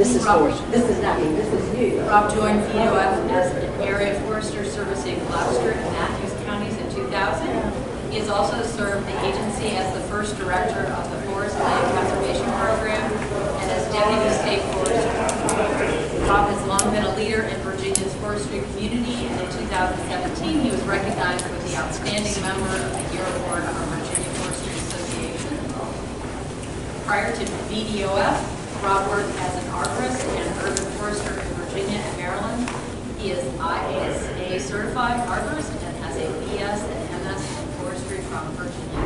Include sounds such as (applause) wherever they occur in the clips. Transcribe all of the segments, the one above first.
this is Rob- for, this is not me, this is you. Rob joined VDOF as an area forester servicing Gloucester and Mathews counties in 2000. He has also served the agency as the first director of the Forest Land Conservation Program and as deputy state forester. Rob has long been a leader in Virginia's forestry community, and in 2017, he was recognized with the Outstanding Member of the Year Award of our Virginia Forestry Association. Prior to VDOF, Rob worked as an arborist and urban forester in Virginia and Maryland. He is ISA certified arborist and has a BS and MS in forestry from Virginia.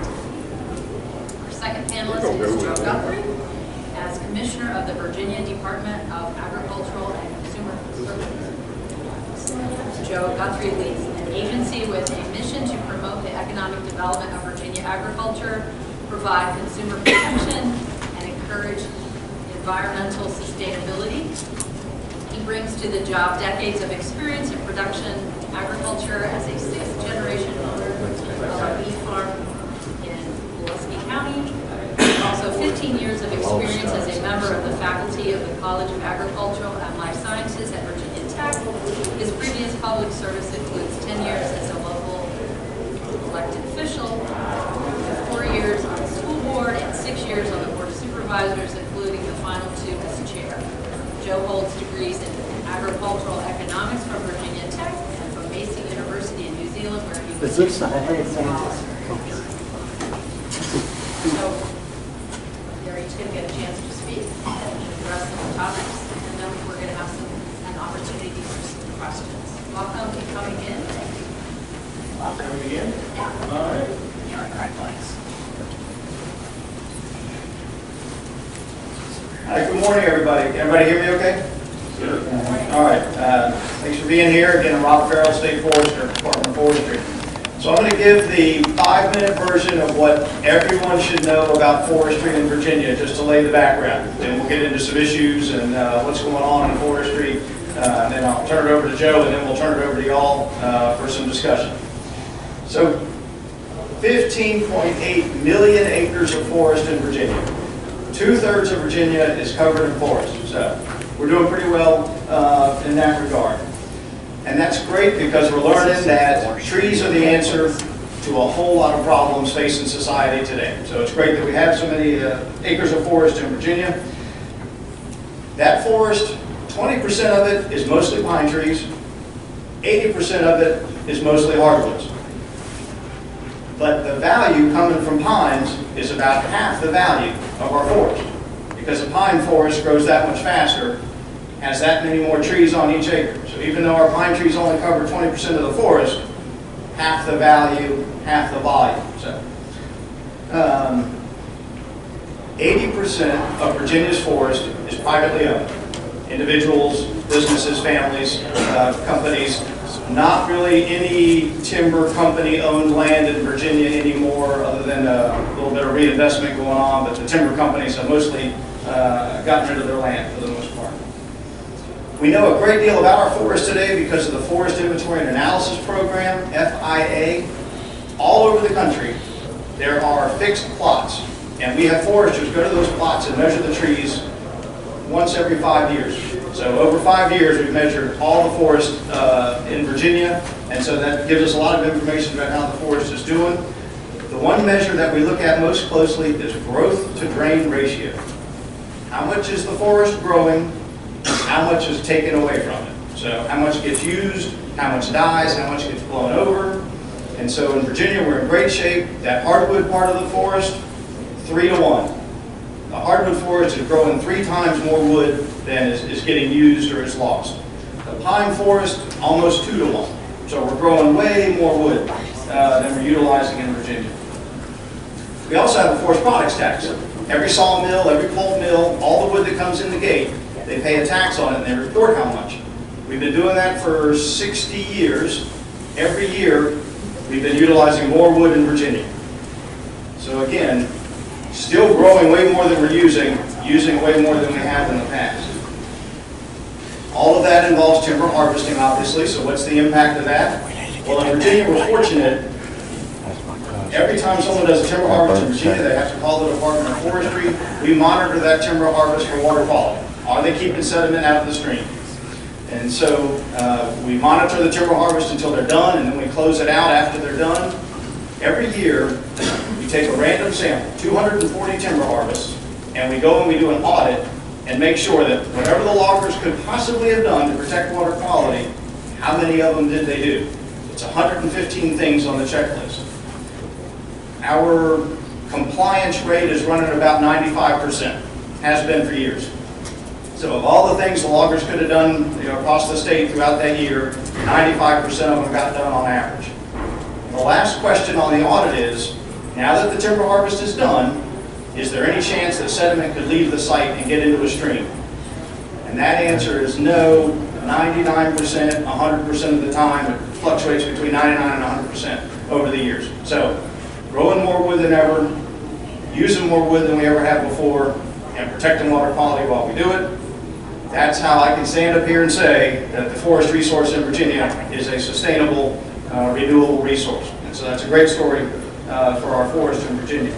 Our second panelist is Joe Guthrie, as Commissioner of the Virginia Department of Agricultural and Consumer Services. Joe Guthrie leads an agency with a mission to promote the economic development of Virginia agriculture, provide consumer protection, and encourage environmental sustainability. He brings to the job decades of experience in production agriculture as a sixth-generation owner of a beef farm in Pulaski County. Also 15 years of experience as a member of the faculty of the College of Agricultural and Life Sciences at Virginia Tech. His previous public service includes 10 years as a local elected official, four years on the school board, and six years on the supervisors, including the final two as chair. Joe holds degrees in agricultural economics from Virginia Tech and from Massey University in New Zealand, where he was. Is this side? I didn't say So, they're each going to get a chance to speak and address some topics, and then we're going to have some, an opportunity for some questions. Welcome to coming in. Coming again? All right. All right, good morning, everybody. Can Everybody hear me okay? Sure. All right, uh, thanks for being here. Again, I'm Rob Farrell, State Forester, Department of Forestry. So I'm going to give the five-minute version of what everyone should know about forestry in Virginia, just to lay the background. Then we'll get into some issues and uh, what's going on in forestry. Uh, And then I'll turn it over to Joe, and then we'll turn it over to y'all uh, for some discussion. So 15.8 million acres of forest in Virginia. Two-thirds of Virginia is covered in forest, so we're doing pretty well uh, in that regard. And that's great because we're learning that trees are the answer to a whole lot of problems facing society today. So it's great that we have so many uh, acres of forest in Virginia. That forest, 20% of it is mostly pine trees, 80% of it is mostly hardwoods. But the value coming from pines is about half the value of our forest. Because a pine forest grows that much faster, has that many more trees on each acre. So even though our pine trees only cover 20% of the forest, half the value, half the volume. So, um, 80% of Virginia's forest is privately owned. Individuals, businesses, families, uh, companies, not really any timber company-owned land in Virginia anymore, other than a little bit of reinvestment going on, but the timber companies have mostly uh, gotten rid of their land for the most part. We know a great deal about our forest today because of the Forest Inventory and Analysis Program, FIA. All over the country, there are fixed plots, and we have foresters go to those plots and measure the trees once every five years. So over five years, we've measured all the forest uh, in Virginia, and so that gives us a lot of information about how the forest is doing. The one measure that we look at most closely is growth to drain ratio. How much is the forest growing, how much is taken away from it? So how much gets used, how much dies, how much gets blown over. And so in Virginia, we're in great shape. That hardwood part of the forest, three to one. The hardwood forest is growing three times more wood than is, is getting used or is lost. The pine forest, almost two to one. So we're growing way more wood uh, than we're utilizing in Virginia. We also have a forest products tax. Every sawmill, every pulp mill, all the wood that comes in the gate, they pay a tax on it and they report how much. We've been doing that for 60 years. Every year, we've been utilizing more wood in Virginia. So again, still growing way more than we're using, using way more than we have in the past. All of that involves timber harvesting, obviously, so what's the impact of that? Well, in Virginia, we're fortunate, every time someone does a timber harvest in Virginia, they have to call the Department of Forestry. We monitor that timber harvest for water quality. Are they keeping sediment out of the stream? And so uh, we monitor the timber harvest until they're done, and then we close it out after they're done. Every year, take a random sample, 240 timber harvests, and we go and we do an audit and make sure that whatever the loggers could possibly have done to protect water quality, how many of them did they do? It's 115 things on the checklist. Our compliance rate is running about 95%, has been for years. So of all the things the loggers could have done, you know, across the state throughout that year, 95% of them got done on average. The last question on the audit is, now that the timber harvest is done, is there any chance that sediment could leave the site and get into a stream? And that answer is no, 99%, 100% of the time, it fluctuates between 99 and 100% over the years. So, growing more wood than ever, using more wood than we ever have before, and protecting water quality while we do it. That's how I can stand up here and say that the forest resource in Virginia is a sustainable, uh, renewable resource. And so that's a great story uh, for our forest in Virginia.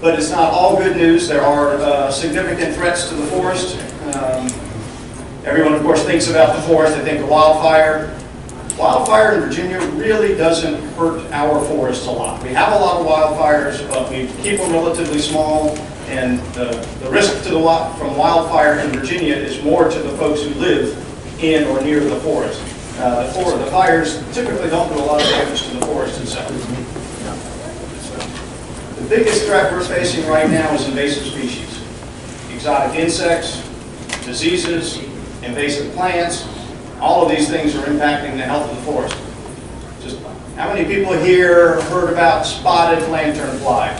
But it's not all good news. There are uh, significant threats to the forest. Um, Everyone, of course, thinks about the forest. They think of wildfire. Wildfire in Virginia really doesn't hurt our forests a lot. We have a lot of wildfires, but we keep them relatively small. And the, the risk to the, from wildfire in Virginia is more to the folks who live in or near the forest. Uh, the, for, the fires typically don't do a lot of damage to the forest itself. The biggest threat we're facing right now is invasive species. Exotic insects, diseases, invasive plants, all of these things are impacting the health of the forest. Just, how many people here heard about spotted lanternfly?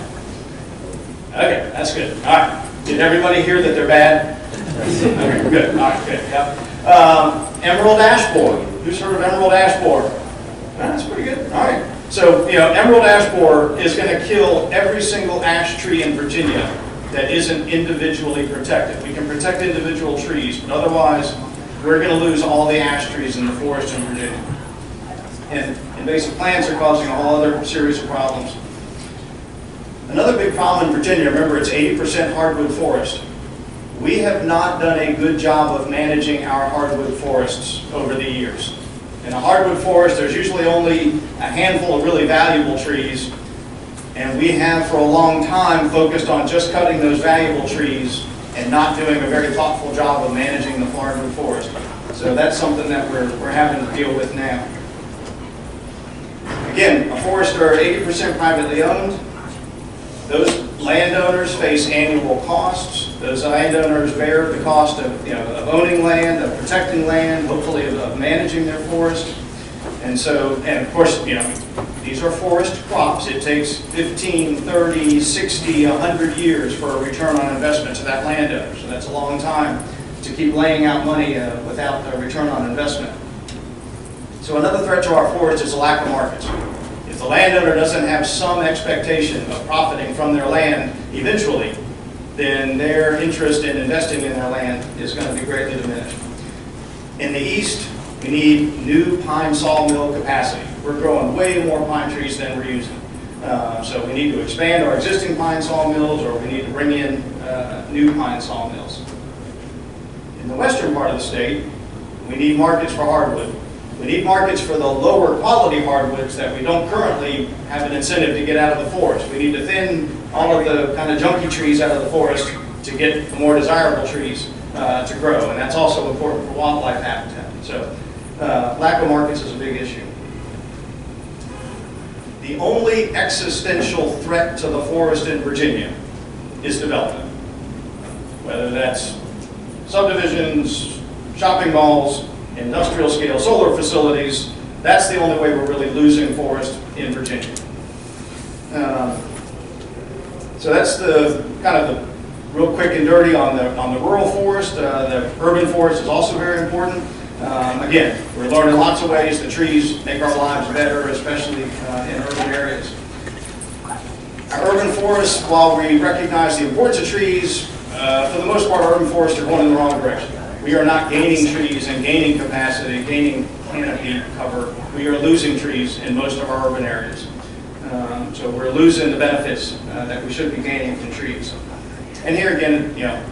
Okay, that's good. All right. Did everybody hear that they're bad? Okay, good. All right, good. Yep. Um, emerald ash borer. Who's heard of emerald ash borer? That's pretty good. All right. So, you know, emerald ash borer is going to kill every single ash tree in Virginia that isn't individually protected. We can protect individual trees, but otherwise, we're going to lose all the ash trees in the forest in Virginia. And invasive plants are causing a whole other series of problems. Another big problem in Virginia, remember, it's 80% hardwood forest. We have not done a good job of managing our hardwood forests over the years. In a hardwood forest, there's usually only a handful of really valuable trees, and we have for a long time focused on just cutting those valuable trees and not doing a very thoughtful job of managing the hardwood forest. So that's something that we're, we're having to deal with now. Again, a forest are 80% privately owned. Those landowners face annual costs. Those landowners bear the cost of, you know, of owning land, of protecting land, hopefully of, of managing their forest. And so, and of course, you know, these are forest crops. It takes 15, 30, 60, 100 years for a return on investment to that landowner. So that's a long time to keep laying out money uh, without a return on investment. So another threat to our forest is a lack of markets. If the landowner doesn't have some expectation of profiting from their land eventually, then their interest in investing in their land is going to be greatly diminished. In the east, we need new pine sawmill capacity. We're growing way more pine trees than we're using. Uh, so we need to expand our existing pine sawmills or we need to bring in uh, new pine sawmills. In the western part of the state, we need markets for hardwood. We need markets for the lower quality hardwoods that we don't currently have an incentive to get out of the forest. We need to thin all of the kind of junky trees out of the forest to get more desirable trees uh, to grow. And that's also important for wildlife habitat. So uh, lack of markets is a big issue. The only existential threat to the forest in Virginia is development. Whether that's subdivisions, shopping malls, industrial scale solar facilities, that's the only way we're really losing forest in Virginia. Um, So that's the, kind of the real quick and dirty on the, on the rural forest. Uh, The urban forest is also very important. Um, Again, we're learning lots of ways the trees make our lives better, especially uh, in urban areas. Our urban forests, while we recognize the importance of trees, uh, for the most part, urban forests are going in the wrong direction. we are not gaining trees and gaining capacity, gaining canopy cover. We are losing trees in most of our urban areas. Um, So we're losing the benefits uh, that we should be gaining from trees. And here again, you know,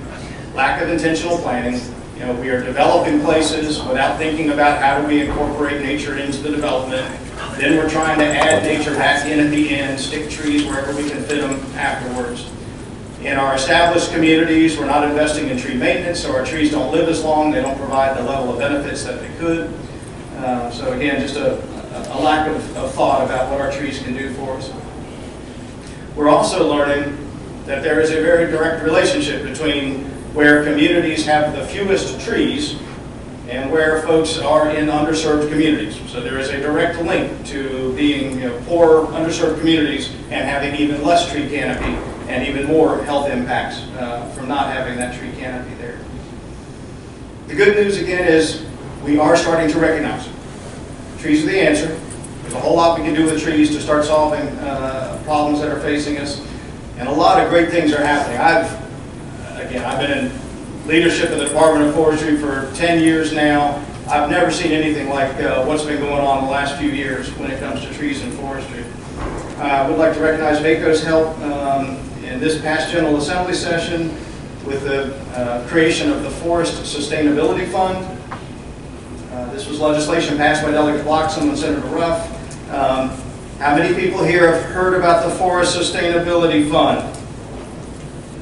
lack of intentional planning. You know, we are developing places without thinking about how do we incorporate nature into the development. Then we're trying to add nature back in at the end, stick trees wherever we can fit them afterwards. In our established communities, we're not investing in tree maintenance, so our trees don't live as long, they don't provide the level of benefits that they could. Uh, So again, just a, a lack of, of thought about what our trees can do for us. We're also learning that there is a very direct relationship between where communities have the fewest trees and where folks are in underserved communities. So there is a direct link to being, you know, poor, underserved communities and having even less tree canopy and even more health impacts uh, from not having that tree canopy there. The good news again is we are starting to recognize it. Trees are the answer. There's a whole lot we can do with trees to start solving uh, problems that are facing us. And a lot of great things are happening. I've, again, I've been in leadership in the Department of Forestry for 10 years now. I've never seen anything like uh, what's been going on in the last few years when it comes to trees and forestry. Uh, I would like to recognize VACO's help um, in this past General Assembly session with the uh, creation of the Forest Sustainability Fund. Uh, This was legislation passed by Delegate Bloxom and Senator Ruff. Um, How many people here have heard about the Forest Sustainability Fund?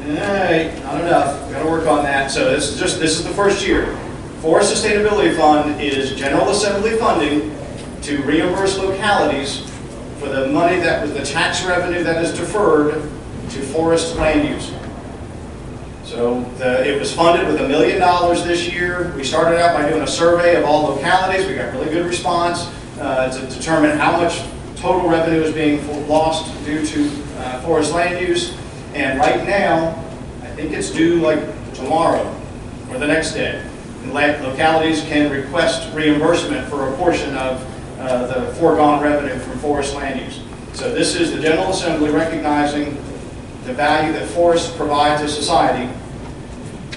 Hey, not enough. Got to work on that. So this is just, this is the first year. Forest Sustainability Fund is General Assembly funding to reimburse localities for the money that was the tax revenue that is deferred to forest land use. So the, it was funded with a million dollars this year. We started out by doing a survey of all localities. We got really good response uh, to determine how much total revenue is being lost due to uh, forest land use. And right now, I think it's due like tomorrow or the next day. Localities can request reimbursement for a portion of uh, the foregone revenue from forest land use. So this is the General Assembly recognizing the value that forests provide to society,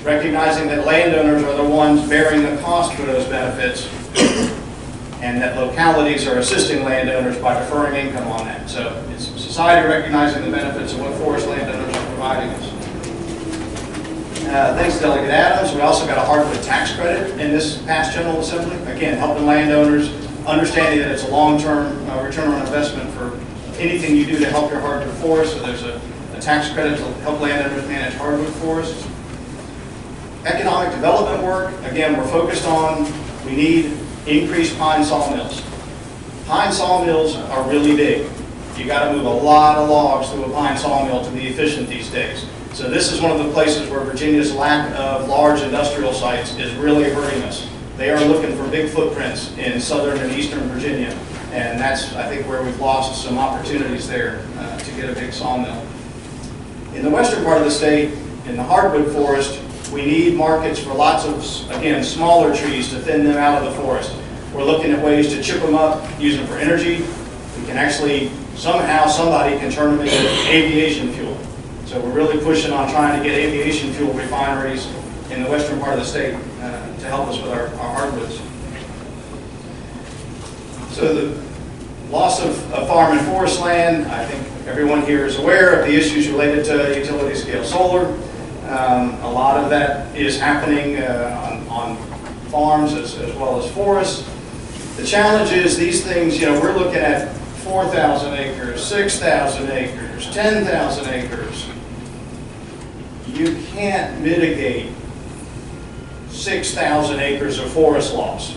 recognizing that landowners are the ones bearing the cost for those benefits, and that localities are assisting landowners by deferring income on that. So it's society recognizing the benefits of what forest landowners are providing us. Uh, Thanks Delegate Adams, we also got a hardwood tax credit in this past General Assembly. Again, helping landowners, understanding that it's a long-term uh, return on investment for anything you do to help your hardwood forest. So there's a a tax credit to help landowners manage hardwood forests. Economic development work, again, we're focused on, we need increased pine sawmills. Pine sawmills are really big. You gotta move a lot of logs through a pine sawmill to be efficient these days. So this is one of the places where Virginia's lack of large industrial sites is really hurting us. They are looking for big footprints in southern and eastern Virginia. And that's, I think, where we've lost some opportunities there uh, to get a big sawmill. In the western part of the state, in the hardwood forest, we need markets for lots of, again, smaller trees to thin them out of the forest. We're looking at ways to chip them up, use them for energy. We can actually, somehow, somebody can turn them into aviation fuel. So we're really pushing on trying to get aviation fuel refineries in the western part of the state uh, to help us with our our hardwoods. So the loss of of farm and forest land, I think everyone here is aware of the issues related to utility scale solar. Um, A lot of that is happening uh, on on farms as as well as forests. The challenge is these things, you know, we're looking at 4,000 acres, 6,000 acres, 10,000 acres. You can't mitigate 6,000 acres of forest loss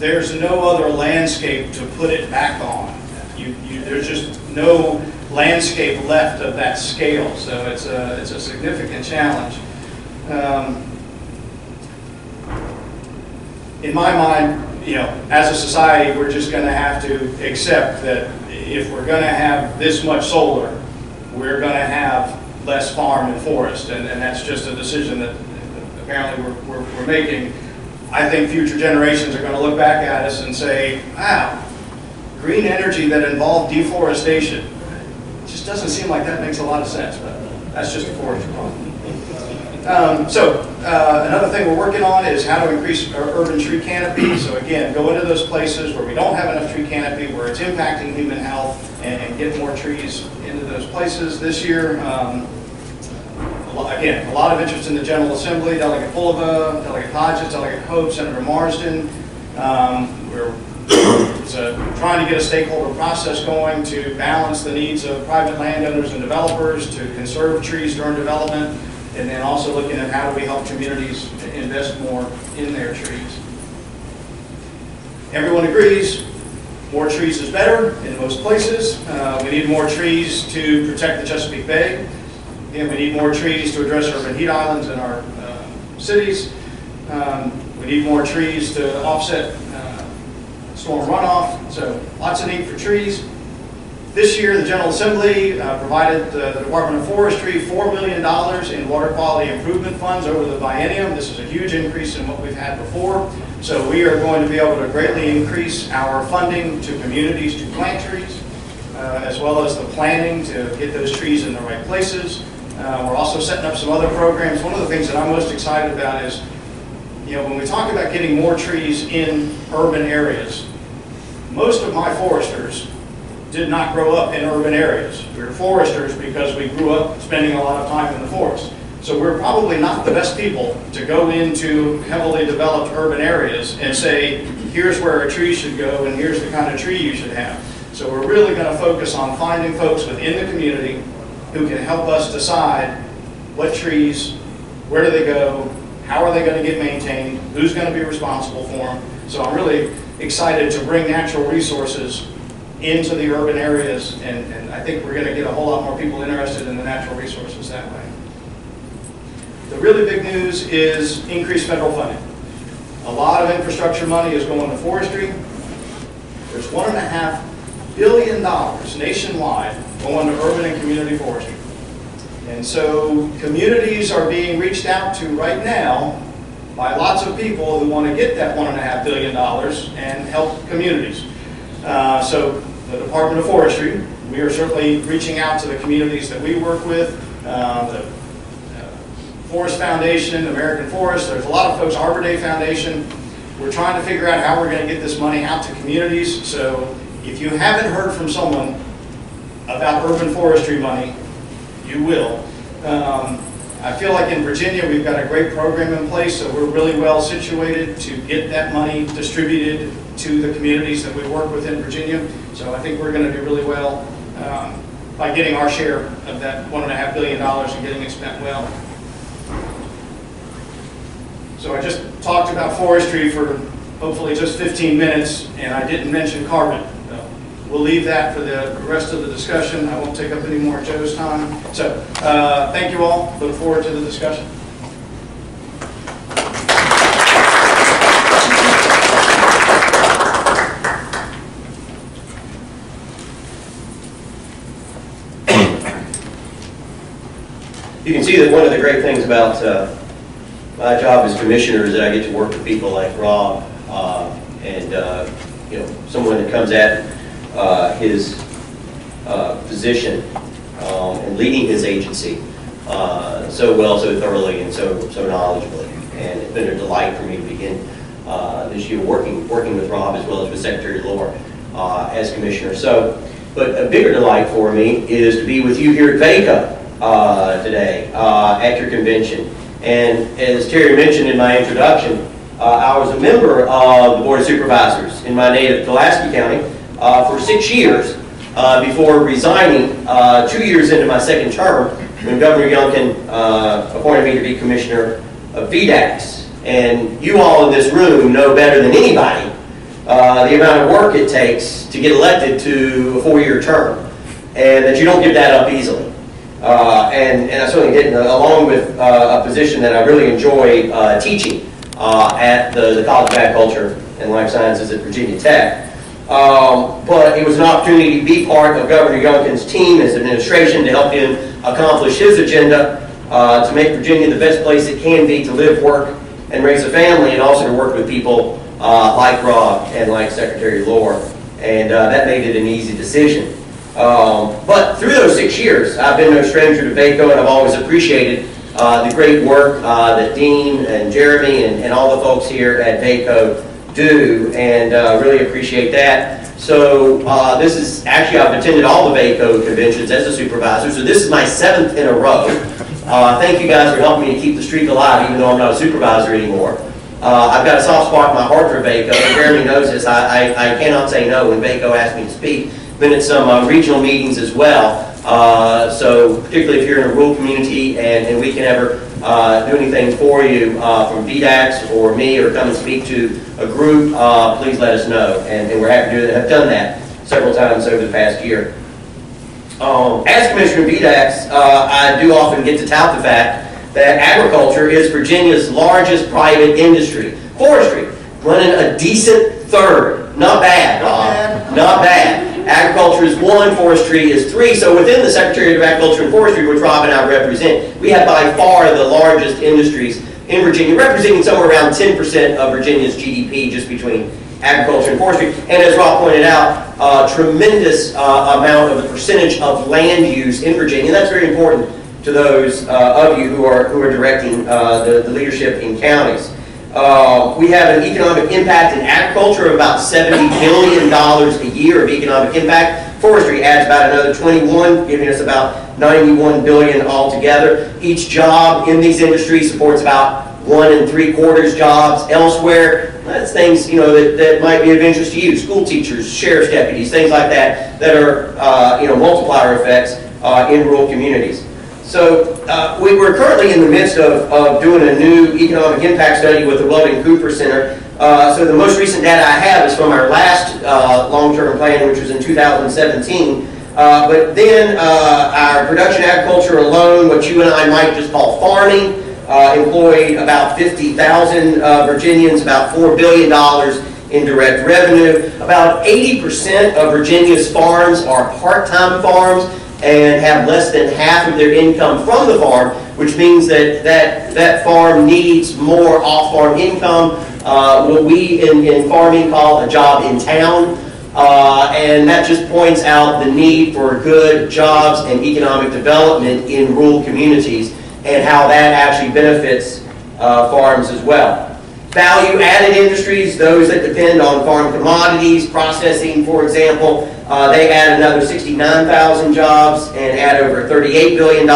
there's no other landscape to put it back on. You, you, there's just no landscape left of that scale, so it's a, it's a significant challenge. Um, in my mind, you know, as a society, we're just going to have to accept that if we're going to have this much solar, we're going to have less farm and forest, and, and that's just a decision that apparently we're, we're, we're making. I think future generations are going to look back at us and say, wow, green energy that involved deforestation. Just doesn't seem like that makes a lot of sense, but that's just a forest problem. Um, So uh, another thing we're working on is how to increase our urban tree canopy. So again, go into those places where we don't have enough tree canopy, where it's impacting human health, and and get more trees into those places. This year, um, again, a lot of interest in the General Assembly, Delegate Bulova, Delegate Hodges, Delegate Hope, Senator Marsden. Um, We're it's a- trying to get a stakeholder process going to balance the needs of private landowners and developers to conserve trees during development, and then also looking at how do we help communities invest more in their trees. Everyone agrees, more trees is better in most places. Uh, We need more trees to protect the Chesapeake Bay. Again, we need more trees to address urban heat islands in our uh, cities. Um, We need more trees to offset uh, storm runoff, so lots of need for trees. This year, the General Assembly uh, provided uh, the Department of Forestry $4 million in water quality improvement funds over the biennium. This is a huge increase in what we've had before. So we are going to be able to greatly increase our funding to communities to plant trees, uh, as well as the planning to get those trees in the right places. Uh, We're also setting up some other programs. One of the things that I'm most excited about is, you know, when we talk about getting more trees in urban areas, most of my foresters did not grow up in urban areas. We're foresters because we grew up spending a lot of time in the forest. So we're probably not the best people to go into heavily developed urban areas and say, here's where a tree should go and here's the kind of tree you should have. So we're really going to focus on finding folks within the community who can help us decide what trees, where do they go, how are they going to get maintained, who's going to be responsible for them. So I'm really excited to bring natural resources into the urban areas, and, and I think we're going to get a whole lot more people interested in the natural resources that way. The really big news is increased federal funding. A lot of infrastructure money is going to forestry. There's one and a half billion dollars nationwide going to urban and community forestry. And so communities are being reached out to right now by lots of people who want to get that one and a half billion dollars and help communities. Uh, So the Department of Forestry, we are certainly reaching out to the communities that we work with, uh, the uh, Forest Foundation, American Forest, there's a lot of folks, Arbor Day Foundation. We're trying to figure out how we're going to get this money out to communities. So if you haven't heard from someone about urban forestry money, you will. Um, I feel like in Virginia, we've got a great program in place, so we're really well situated to get that money distributed to the communities that we work with in Virginia. So I think we're going to do really well um, by getting our share of that one and a half billion dollars and getting it spent well. So I just talked about forestry for hopefully just 15 minutes, and I didn't mention carbon. We'll leave that for the rest of the discussion. I won't take up any more Joe's time. So, uh, thank you all. Look forward to the discussion. You can see that one of the great things about uh, my job as commissioner is that I get to work with people like Rob uh, and, uh, you know, someone that comes at uh, his uh, position um, and leading his agency uh, so well, so thoroughly, and so so knowledgeably. And it's been a delight for me to begin uh, this year working working with Rob as well as with Secretary Lohr uh, as commissioner. So, but a bigger delight for me is to be with you here at VACO today at your convention. And as Terri mentioned in my introduction, uh, I was a member of the Board of Supervisors in my native Pulaski County for six years uh, before resigning uh, two years into my second term when Governor Youngkin uh, appointed me to be Commissioner of VDACS. And you all in this room know better than anybody uh, the amount of work it takes to get elected to a four-year term, and that you don't give that up easily. Uh, and, and I certainly didn't, along with uh, a position that I really enjoy uh, teaching uh, at the, the College of Agriculture and Life Sciences at Virginia Tech. Um, but it was an opportunity to be part of Governor Youngkin's team, his administration, to help him accomplish his agenda uh, to make Virginia the best place it can be to live, work, and raise a family, and also to work with people uh, like Rob and like Secretary Lohr. And uh, that made it an easy decision. Um, but through those six years, I've been no stranger to VACO, and I've always appreciated uh, the great work uh, that Dean and Jeremy and, and all the folks here at VACO do, and uh, really appreciate that. So uh, this is, actually, I've attended all the VACO conventions as a supervisor, so this is my seventh in a row. Uh, Thank you guys for helping me to keep the streak alive, even though I'm not a supervisor anymore. Uh, I've got a soft spot in my heart for VACO, and Jeremy knows this, I, I, I cannot say no when VACO asks me to speak. Been at some uh, regional meetings as well, uh, so particularly if you're in a rural community and, and we can ever uh, do anything for you uh, from VDACS or me or come and speak to a group, uh, please let us know. And, and we're happy to have done that several times over the past year. Um, as Commissioner VDACS, uh, I do often get to tout the fact that agriculture is Virginia's largest private industry. Forestry, running a decent third. Not bad, Bob. Not bad. Agriculture is one, forestry is three. So within the Secretary of Agriculture and Forestry, which Rob and I represent, we have by far the largest industries in Virginia, representing somewhere around 10% of Virginia's GDP just between agriculture and forestry. And as Rob pointed out, uh, tremendous uh, amount of the percentage of land use in Virginia. And that's very important to those uh, of you who are, who are directing uh, the, the leadership in counties. Uh, we have an economic impact in agriculture of about $70 billion a year of economic impact. Forestry adds about another 21, giving us about 91 billion altogether. Each job in these industries supports about one and three quarters jobs elsewhere. That's things you know that, that might be of interest to you. School teachers, sheriff's deputies, things like that that are uh, you know multiplier effects uh, in rural communities. So uh, we, we're currently in the midst of, of doing a new economic impact study with the Weldon Cooper Center. Uh, so the most recent data I have is from our last uh, long-term plan, which was in 2017. Uh, but then uh, our production agriculture alone, what you and I might just call farming, uh, employed about 50,000 uh, Virginians, about $4 billion in direct revenue. About 80% of Virginia's farms are part-time farms and have less than half of their income from the farm, which means that that, that farm needs more off-farm income, uh, what we in, in farming call a job in town. Uh, and that just points out the need for good jobs and economic development in rural communities and how that actually benefits uh, farms as well. Value-added industries, those that depend on farm commodities, processing, for example, uh, they add another 69,000 jobs and add over $38 billion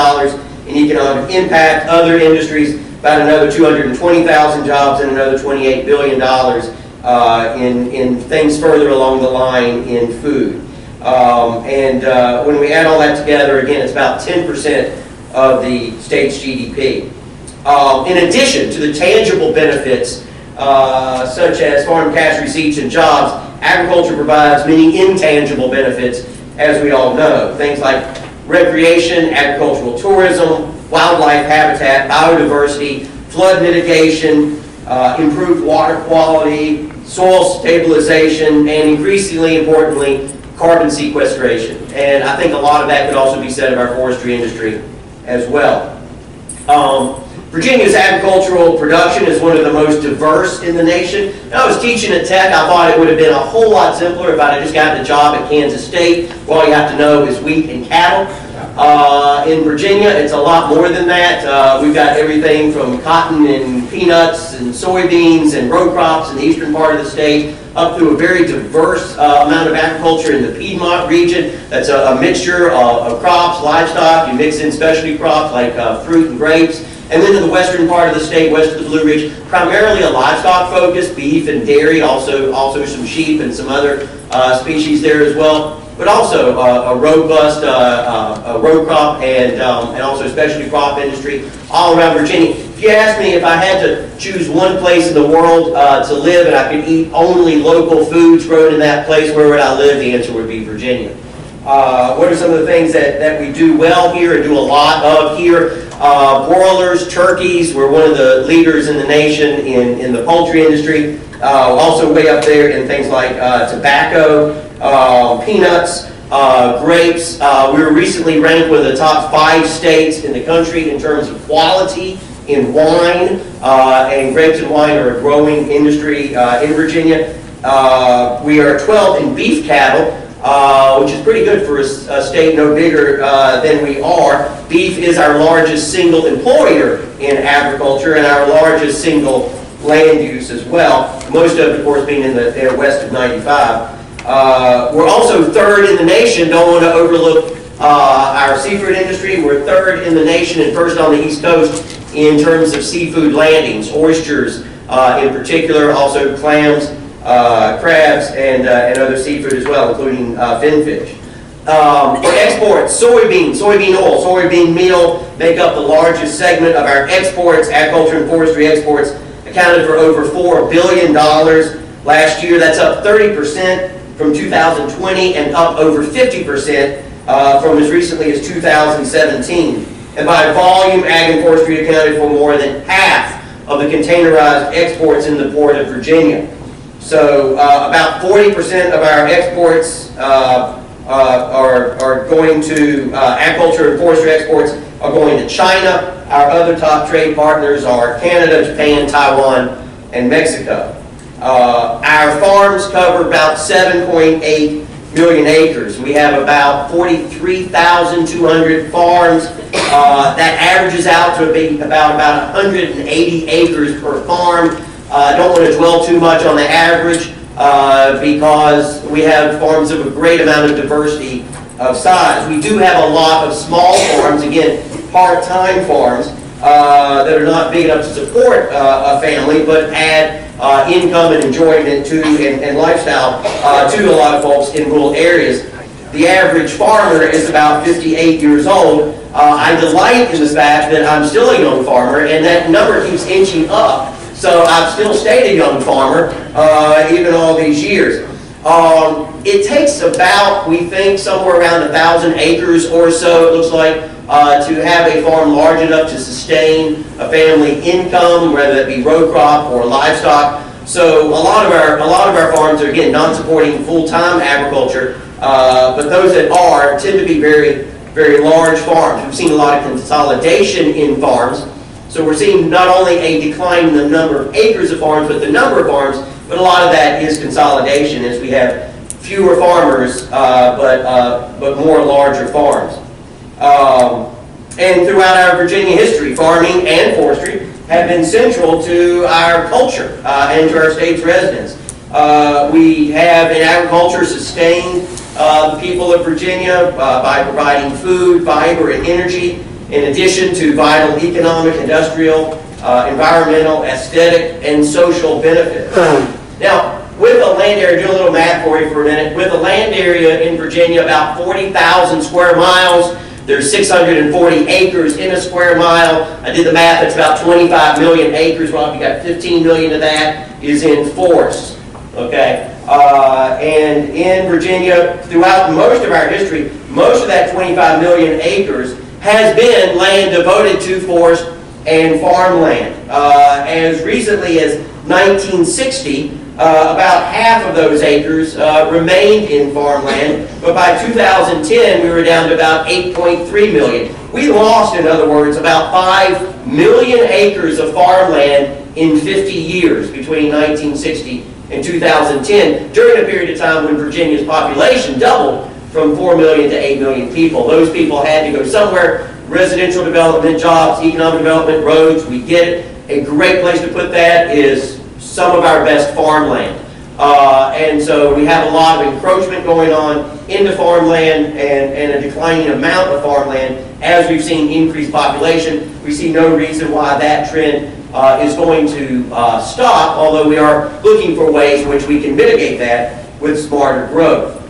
in economic impact. Other industries, about another 220,000 jobs and another $28 billion uh, in, in things further along the line in food. Um, and uh, when we add all that together, again, it's about 10% of the state's GDP. Um, in addition to the tangible benefits, uh, such as farm cash receipts and jobs, agriculture provides many intangible benefits, as we all know. Things like recreation, agricultural tourism, wildlife habitat, biodiversity, flood mitigation, uh, improved water quality, soil stabilization, and increasingly importantly, carbon sequestration. And I think a lot of that could also be said of our forestry industry as well. Um, Virginia's agricultural production is one of the most diverse in the nation. When I was teaching at Tech, I thought it would have been a whole lot simpler if I had just gotten a job at Kansas State. All you have to know is wheat and cattle. Uh, in Virginia, it's a lot more than that. Uh, we've got everything from cotton and peanuts and soybeans and row crops in the eastern part of the state, up to a very diverse uh, amount of agriculture in the Piedmont region. That's a, a mixture of, of, crops, livestock. You mix in specialty crops like uh, fruit and grapes. And then in the western part of the state, west of the Blue Ridge, primarily a livestock focus, beef and dairy, also, also some sheep and some other uh, species there as well but also uh, a robust uh, uh, row crop and, um, and also specialty crop industry all around Virginia. If you ask me if I had to choose one place in the world uh, to live and I could eat only local foods grown in that place, where would I live? The answer would be Virginia. What are some of the things that, that we do well here and do a lot of here? Uh, broilers, turkeys, we're one of the leaders in the nation in, in the poultry industry. also way up there in things like tobacco, uh, peanuts, uh, grapes. Uh, we were recently ranked of the top five states in the country in terms of quality in wine, uh, and grapes and wine are a growing industry uh, in Virginia. Uh, we are 12 in beef cattle. Uh, which is pretty good for a state no bigger uh, than we are. Beef is our largest single employer in agriculture and our largest single land use as well. Most of it, of course, being in the west of 95. Uh, we're also third in the nation. Don't want to overlook uh, our seafood industry. We're third in the nation and first on the East Coast in terms of seafood landings, oysters uh, in particular, also clams, uh, crabs, and, uh, and other seafood as well, including uh, finfish. Um, for exports, soybean, soybean oil, soybean meal make up the largest segment of our exports. Agriculture and forestry exports accounted for over $4 billion last year. That's up 30% from 2020 and up over 50% uh, from as recently as 2017. And by volume, ag and forestry accounted for more than half of the containerized exports in the port of Virginia. So uh, about 40% of our exports uh, uh, are, are going to, uh, agriculture and forestry exports are going to China. Our other top trade partners are Canada, Japan, Taiwan, and Mexico. Uh, Our farms cover about 7.8 million acres. We have about 43,200 farms. Uh, That averages out to be about, about 180 acres per farm. I don't want to dwell too much on the average uh, because we have farms of a great amount of diversity of size. We do have a lot of small farms, again, part-time farms, uh, that are not big enough to support uh, a family, but add uh, income and enjoyment to, and and lifestyle uh, to a lot of folks in rural areas. The average farmer is about 58 years old. Uh, I delight in the fact that I'm still a young farmer, and that number keeps inching up. So I've still stayed a young farmer, uh, even all these years. Um, it takes about, we think, somewhere around a thousand acres or so, it looks like, uh, to have a farm large enough to sustain a family income, whether it be row crop or livestock. So a lot of our, a lot of our farms are, again, not supporting full-time agriculture, uh, but those that are tend to be very, very large farms. We've seen a lot of consolidation in farms. So we're seeing not only a decline in the number of acres of farms, but the number of farms, but a lot of that is consolidation as we have fewer farmers, uh, but, uh, but more larger farms. Um, and throughout our Virginia history, farming and forestry have been central to our culture uh, and to our state's residents. Uh, we have in agriculture sustained uh, the people of Virginia uh, by providing food, fiber, and energy, in addition to vital economic, industrial, uh, environmental, aesthetic, and social benefits. Now, with a land area, do a little math for you for a minute. With a land area in Virginia about 40,000 square miles, there's 640 acres in a square mile. I did the math, it's about 25 million acres. Well, you got 15 million of that is in forest. Okay? Uh, and in Virginia, throughout most of our history, most of that 25 million acres has been land devoted to forest and farmland. Uh, as recently as 1960, uh, about half of those acres uh, remained in farmland, but by 2010 we were down to about 8.3 million. We lost, in other words, about 5 million acres of farmland in 50 years between 1960 and 2010, during a period of time when Virginia's population doubled from 4 million to 8 million people. Those people had to go somewhere, residential development, jobs, economic development, roads, we get it. A great place to put that is some of our best farmland. Uh, and so we have a lot of encroachment going on into farmland and, and a declining amount of farmland. As we've seen increased population, we see no reason why that trend uh, is going to uh, stop, although we are looking for ways in which we can mitigate that with smarter growth.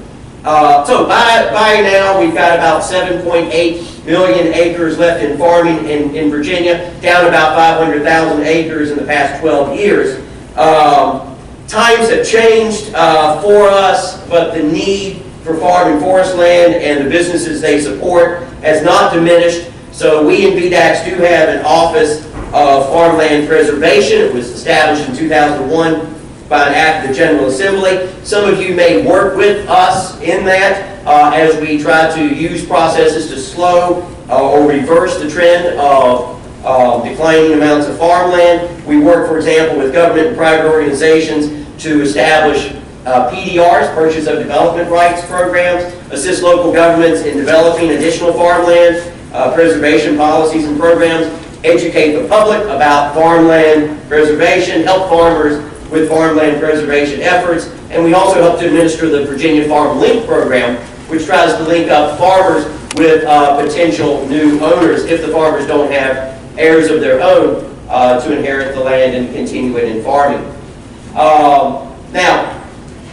Uh, so by, by now, we've got about 7.8 million acres left in farming in, in Virginia, down about 500,000 acres in the past 12 years. Um, times have changed uh, for us, but the need for farm and forest land and the businesses they support has not diminished. So we in VDACS do have an Office of Farmland Preservation. It was established in 2001 of the General Assembly. Some of you may work with us in that uh, as we try to use processes to slow uh, or reverse the trend of uh, declining amounts of farmland. We work, for example, with government and private organizations to establish uh, PDRs, purchase of development rights programs, assist local governments in developing additional farmland, uh, preservation policies and programs, educate the public about farmland preservation, help farmers with farmland preservation efforts, and we also help to administer the Virginia Farm Link program, which tries to link up farmers with uh, potential new owners if the farmers don't have heirs of their own uh, to inherit the land and continue it in farming. Um, now,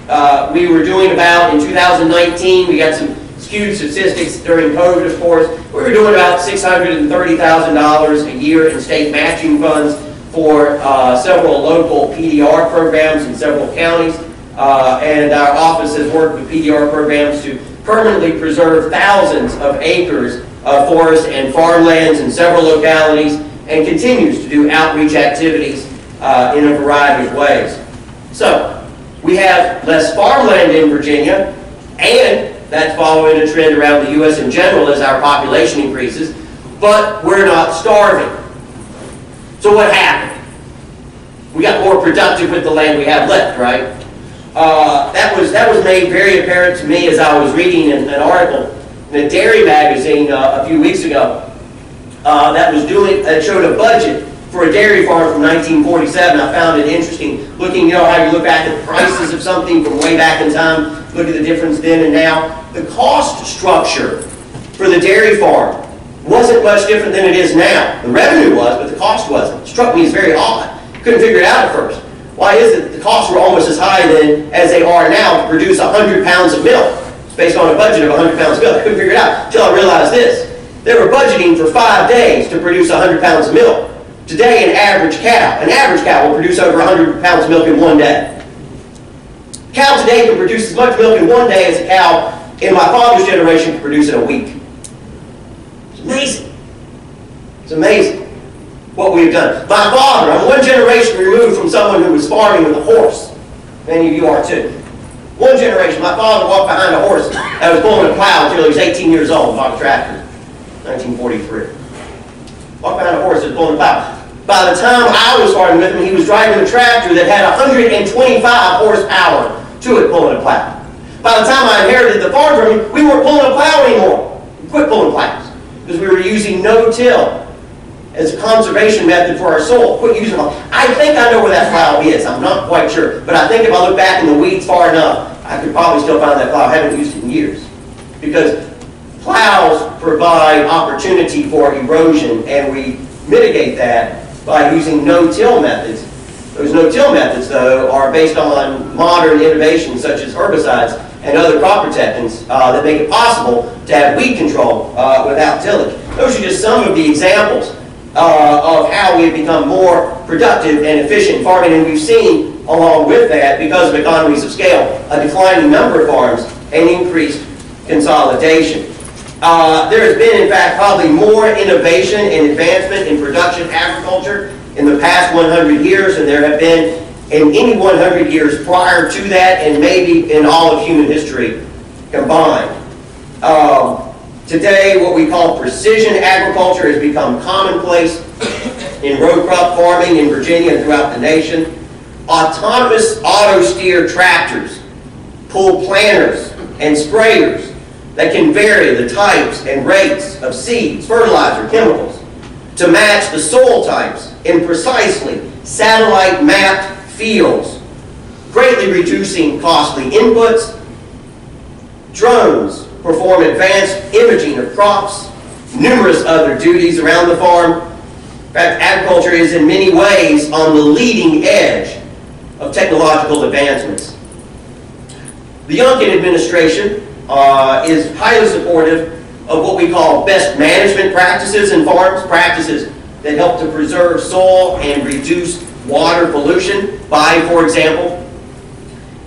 uh, we were doing about, in 2019, we got some skewed statistics during COVID, of course. We were doing about $630,000 a year in state matching funds for uh, several local PDR programs in several counties. Uh, and our office has worked with PDR programs to permanently preserve thousands of acres of forest and farmlands in several localities and continues to do outreach activities uh, in a variety of ways. So, we have less farmland in Virginia, and that's following a trend around the U.S. in general as our population increases, but we're not starving. So what happened? We got more productive with the land we have left, right? Uh, that was that was made very apparent to me as I was reading an, an article in a dairy magazine uh, a few weeks ago uh, that was doing that showed a budget for a dairy farm from 1947. I found it interesting looking, you know, how you look back at the prices of something from way back in time, look at the difference then and now. The cost structure for the dairy farm wasn't much different than it is now. The revenue was, but the cost wasn't. It struck me as very odd. Couldn't figure it out at first. Why is it that the costs were almost as high then as they are now to produce 100 pounds of milk? It's based on a budget of 100 pounds of milk. I couldn't figure it out until I realized this. They were budgeting for five days to produce 100 pounds of milk. Today, an average cow, an average cow will produce over 100 pounds of milk in one day. A cow today can produce as much milk in one day as a cow in my father's generation could produce in a week. Amazing. It's amazing what we've done. My father, I'm one generation removed from someone who was farming with a horse. Many of you are too. One generation, my father walked behind a horse that was pulling a plow until he was 18 years old, bought a tractor, 1943. Walked behind a horse that was pulling a plow. By the time I was farming with him, he was driving a tractor that had 125 horsepower to it pulling a plow. By the time I inherited the farm from him, we weren't pulling a plow anymore. We quit pulling plows because we were using no-till as a conservation method for our soil. Quit using them. I think I know where that plow is. I'm not quite sure. But I think if I look back in the weeds far enough, I could probably still find that plow. I haven't used it in years. Because plows provide opportunity for erosion, and we mitigate that by using no-till methods. Those no-till methods, though, are based on modern innovations such as herbicides and other crop protectants uh, that make it possible to have weed control uh, without tillage. Those are just some of the examples uh, of how we've become more productive and efficient in farming, and we've seen, along with that, because of economies of scale, a declining number of farms and increased consolidation. Uh, there has been, in fact, probably more innovation and advancement in production agriculture in the past 100 years than there have been in any 100 years prior to that and maybe in all of human history combined. Um, today, what we call precision agriculture has become commonplace in row crop farming in Virginia and throughout the nation. Autonomous auto-steer tractors pull planters and sprayers that can vary the types and rates of seeds, fertilizer, chemicals to match the soil types in precisely satellite mapped fields, greatly reducing costly inputs. Drones perform advanced imaging of crops, numerous other duties around the farm. In fact, agriculture is in many ways on the leading edge of technological advancements. The Youngkin administration uh, is highly supportive of what we call best management practices in farms, practices that help to preserve soil and reduce water pollution by, for example,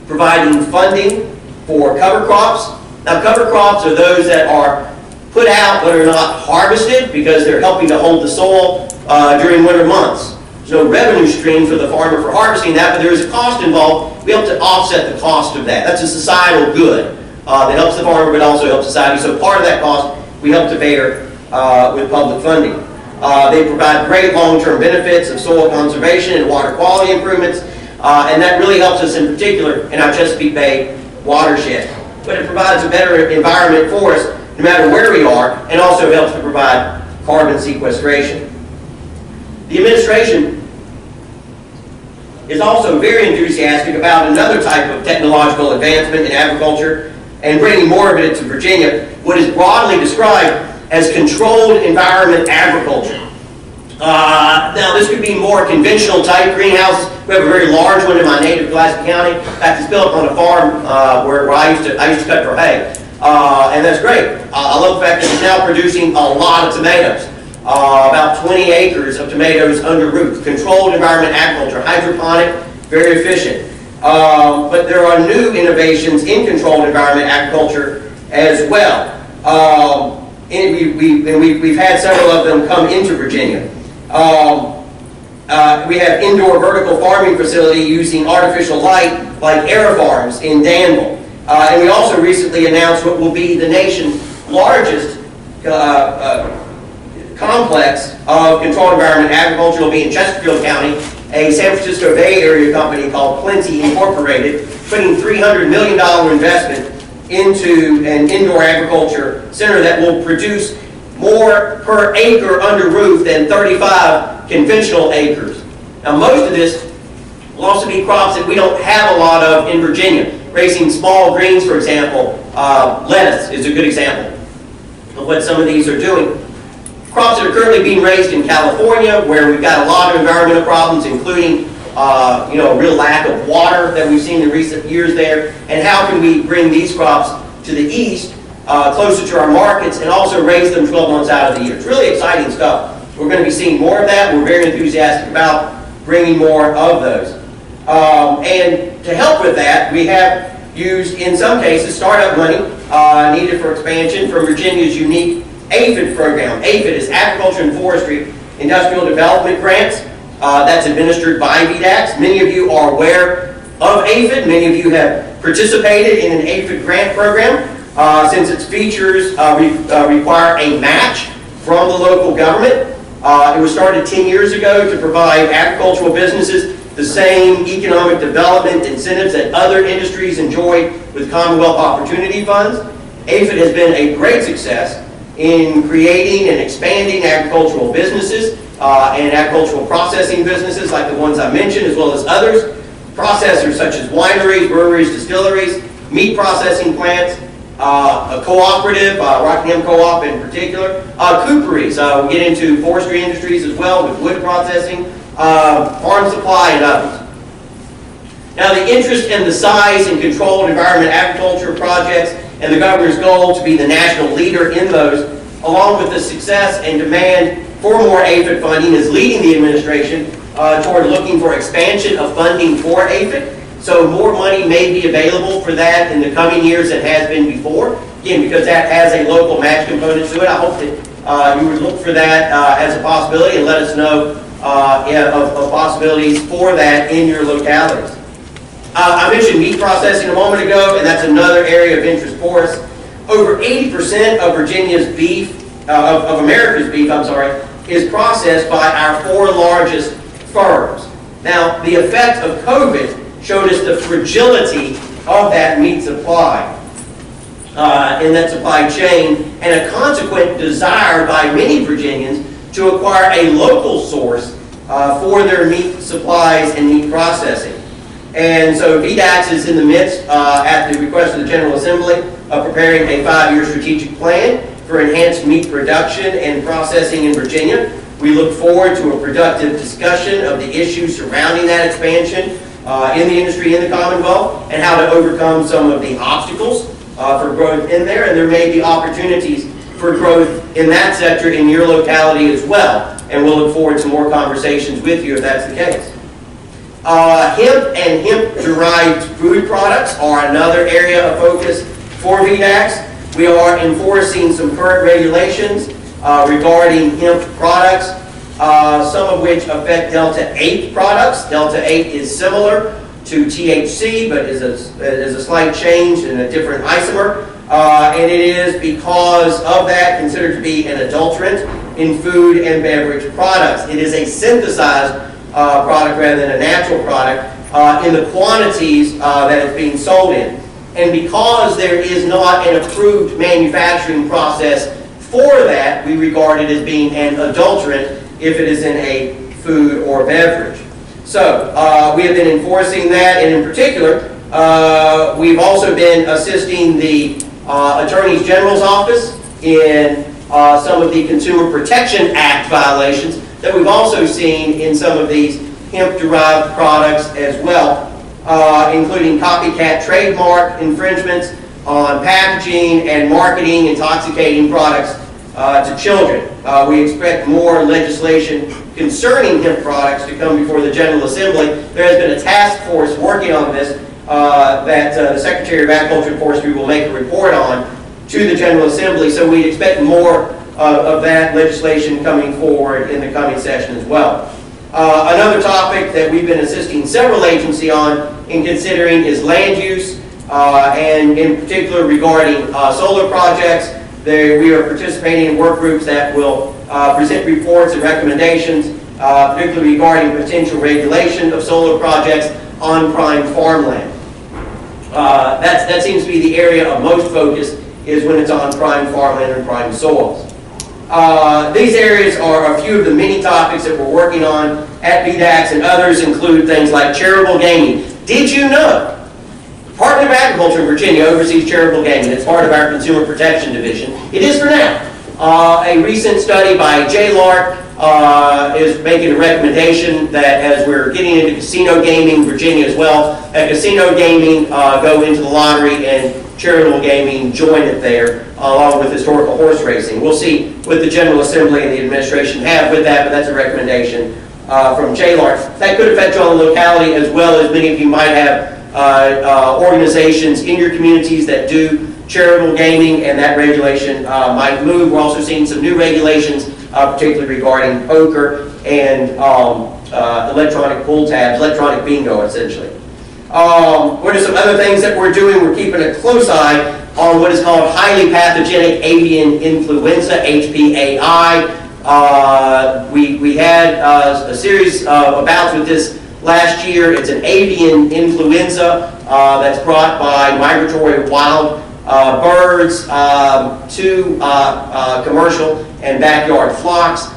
providing funding for cover crops. Now, cover crops are those that are put out but are not harvested because they're helping to hold the soil uh, during winter months. There's no revenue stream for the farmer for harvesting that, but there is a cost involved. We help to offset the cost of that. That's a societal good uh, that helps the farmer but also helps society. So part of that cost we help to bear uh, with public funding. Uh, they provide great long-term benefits of soil conservation and water quality improvements. Uh, and that really helps us in particular in our Chesapeake Bay watershed. But it provides a better environment for us no matter where we are and also helps to provide carbon sequestration. The administration is also very enthusiastic about another type of technological advancement in agriculture and bringing more of it to Virginia, what is broadly described as controlled environment agriculture. Uh, now, this could be more conventional type greenhouses. We have a very large one in my native Pulaski County. In fact, it's built on a farm uh, where, where I used to I used to cut for hay, uh, and that's great. Uh, I love the fact that it's now producing a lot of tomatoes. Uh, about 20 acres of tomatoes under roof. Controlled environment agriculture, hydroponic, very efficient. Um, but there are new innovations in controlled environment agriculture as well. Um, we, we, and we, we've had several of them come into Virginia. Um, uh, we have indoor vertical farming facility using artificial light like AeroFarms in Danville. Uh, and we also recently announced what will be the nation's largest uh, uh complex of controlled environment agriculture will be in Chesterfield County, a San Francisco Bay Area company called Plenty Incorporated, putting $300 million investment into an indoor agriculture center that will produce more per acre under roof than 35 conventional acres. Now most of this will also be crops that we don't have a lot of in Virginia. Raising small greens, for example, uh, lettuce is a good example of what some of these are doing. Crops that are currently being raised in California, where we've got a lot of environmental problems, including uh, you know, a real lack of water that we've seen in recent years there, and how can we bring these crops to the east, uh, closer to our markets, and also raise them 12 months out of the year. It's really exciting stuff. We're going to be seeing more of that. We're very enthusiastic about bringing more of those. Um, and to help with that, we have used, in some cases, startup money uh, needed for expansion from Virginia's unique APHID program. APHID is Agriculture and Forestry Industrial Development Grants. Uh, that's administered by VDACS. Many of you are aware of APHID. Many of you have participated in an APHID grant program uh, since its features uh, re uh, require a match from the local government. Uh, it was started 10 years ago to provide agricultural businesses the same economic development incentives that other industries enjoy with Commonwealth Opportunity Funds. APHID has been a great success in creating and expanding agricultural businesses uh, and agricultural processing businesses like the ones I mentioned, as well as others. Processors such as wineries, breweries, distilleries, meat processing plants, uh, a cooperative, uh, Rockingham Co-op in particular, uh, cooperies. Uh, we get into forestry industries as well with wood processing, uh, farm supply, and others. Now the interest and the size in controlled environment agriculture projects and the governor's goal to be the national leader in those, along with the success and demand for more APHID funding, is leading the administration uh, toward looking for expansion of funding for APHID. So more money may be available for that in the coming years than has been before. Again, because that has a local match component to it. I hope that uh, you would look for that uh, as a possibility and let us know uh, of, of possibilities for that in your localities. Uh, I mentioned meat processing a moment ago, and that's another area of interest for us. Over 80% of Virginia's beef, uh, of, of America's beef, I'm sorry, is processed by our four largest firms. Now, the effect of COVID showed us the fragility of that meat supply uh, in that supply chain and a consequent desire by many Virginians to acquire a local source uh, for their meat supplies and meat processing. And so VDACS is in the midst, uh, at the request of the General Assembly, of preparing a five-year strategic plan for enhanced meat production and processing in Virginia. We look forward to a productive discussion of the issues surrounding that expansion uh, in the industry in the Commonwealth and how to overcome some of the obstacles uh, for growth in there. And there may be opportunities for growth in that sector in your locality as well. And we'll look forward to more conversations with you if that's the case. Uh, hemp and hemp-derived food products are another area of focus for VDACS. We are enforcing some current regulations uh, regarding hemp products, uh, some of which affect Delta-8 products. Delta-8 is similar to THC, but is a, is a slight change in a different isomer. Uh, and it is because of that considered to be an adulterant in food and beverage products. It is a synthesized uh, product rather than a natural product. uh, in the quantities uh, that it's being sold in. And because there is not an approved manufacturing process for that, we regard it as being an adulterant if it is in a food or beverage. So uh, we have been enforcing that, and in particular, uh, we've also been assisting the uh, Attorney General's office in uh, some of the Consumer Protection Act violations that we've also seen in some of these hemp-derived products as well, uh, including copycat trademark infringements on packaging and marketing intoxicating products uh, to children. Uh, we expect more legislation concerning hemp products to come before the General Assembly. There has been a task force working on this uh, that uh, the Secretary of Agriculture and Forestry will make a report on to the General Assembly, so we expect more uh, of that legislation coming forward in the coming session as well. Uh, another topic that we've been assisting several agencies on in considering is land use, uh, and in particular regarding uh, solar projects. We are participating in work groups that will uh, present reports and recommendations, uh, particularly regarding potential regulation of solar projects on prime farmland. Uh, that seems to be the area of most focus is when it's on prime farmland and prime soils. Uh, these areas are a few of the many topics that we're working on at VDACS and others include things like charitable gaming. Did you know Department of Agriculture in Virginia oversees charitable gaming. It's part of our Consumer Protection Division. It is for now. Uh, a recent study by JLARC uh, is making a recommendation that as we're getting into casino gaming Virginia as well, that casino gaming uh, go into the lottery and charitable gaming join it there along with historical horse racing. We'll see what the General Assembly and the administration have with that, but that's a recommendation uh, from JLARC. That could affect your locality as well as many of you might have uh, uh, organizations in your communities that do charitable gaming, and that regulation uh, might move. We're also seeing some new regulations, uh, particularly regarding poker and um, uh, electronic pull tabs, electronic bingo, essentially. Um, what are some other things that we're doing? We're keeping a close eye on what is called highly pathogenic avian influenza, HPAI. Uh, we, we had uh, a series of bouts with this last year. It's an avian influenza uh, that's brought by migratory wild uh, birds um, to uh, commercial and backyard flocks.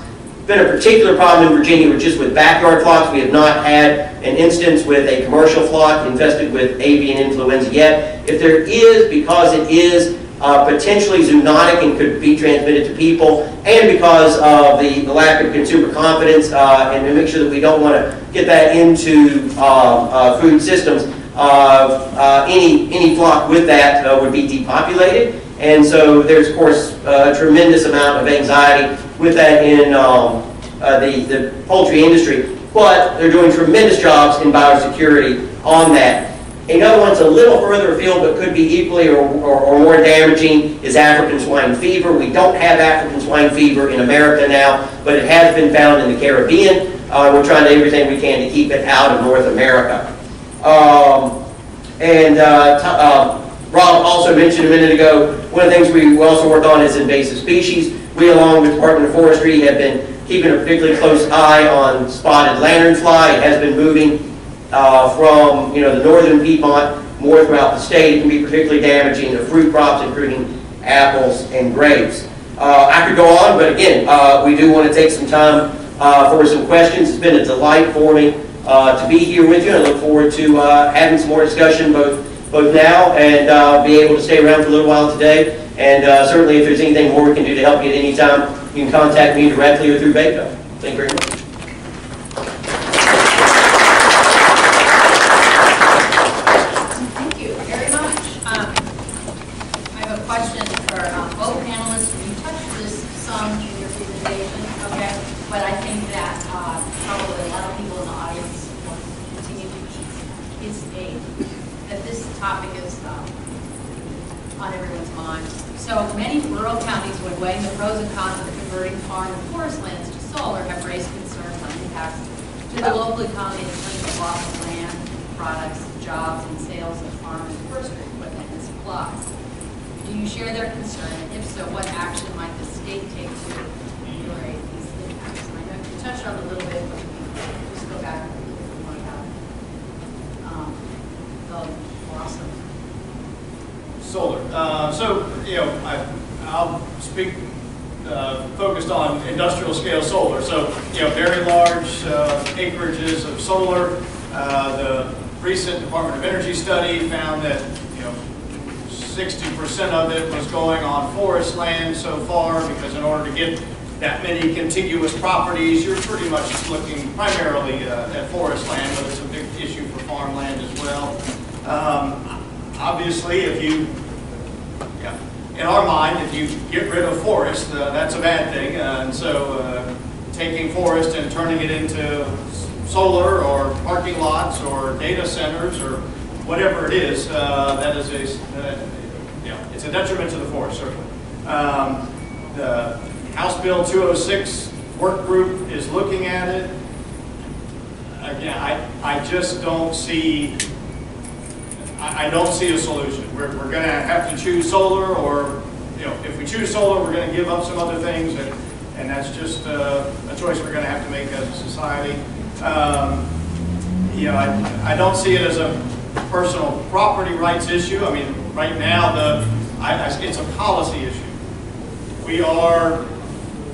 Been a particular problem in Virginia with just with backyard flocks. We have not had an instance with a commercial flock infested with avian influenza yet. If there is, because it is uh, potentially zoonotic and could be transmitted to people, and because of the, the lack of consumer confidence, uh, and to make sure that we don't want to get that into um, uh, food systems, uh, uh, any, any flock with that uh, would be depopulated. And so there's, of course, a tremendous amount of anxiety with that in um, the, the poultry industry. But they're doing tremendous jobs in biosecurity on that. Another one's a little further afield but could be equally or, or, or, more damaging is African swine fever. We don't have African swine fever in America now, but it has been found in the Caribbean. Uh, we're trying to do everything we can to keep it out of North America. Um, and uh, uh, Rob also mentioned a minute ago, one of the things we also work on is invasive species. We, along with Department of Forestry, have been keeping a particularly close eye on spotted lanternfly. It has been moving uh, from you know the northern Piedmont more throughout the state. It can be particularly damaging to fruit crops, including apples and grapes. Uh, I could go on, but again, uh, we do want to take some time uh, for some questions. It's been a delight for me uh, to be here with you. And I look forward to uh, having some more discussion both both now and be able to stay around for a little while today. And certainly, if there's anything more we can do to help you at any time, you can contact me directly or through VACO. Thank you very much. Thank you very much. Um, I have a question for um, both panelists. You touched this some in your presentation, okay? But I think that uh, probably a lot of people in the audience will continue to eat is that this topic is um, on everyone's mind. So many rural counties, when weighing the pros and cons of converting farm and forest lands to solar, have raised concerns on impacts to the local economy in terms of loss of land, products, jobs, and sales of farm and forestry equipment and supplies. Do you share their concern? If so, what action might the state take to ameliorate these impacts? And I know you touched on it a little bit, but just go back and think more about it. Uh, So, you know, I, I'll speak, uh, focused on industrial scale solar. So, you know, very large uh, acreages of solar. Uh, The recent Department of Energy study found that, you know, 60% of it was going on forest land so far, because in order to get that many contiguous properties, you're pretty much looking primarily uh, at forest land, but it's a big issue for farmland as well. Um, Obviously, if you, yeah, in our mind, if you get rid of forest, uh, that's a bad thing. Uh, And so uh, taking forest and turning it into solar or parking lots or data centers or whatever it is, uh, that is a, uh, you it's a detriment to the forest, certainly. Um, The House Bill 206 work group is looking at it. Again, I, I just don't see, I, don't see a solution. We're, we're gonna have to choose solar, or, you know, if we choose solar, we're gonna give up some other things, and, and that's just uh, a choice we're gonna have to make as a society. Um, You know, I, I don't see it as a personal property rights issue. I mean, right now, the, I, I- it's a policy issue. We are,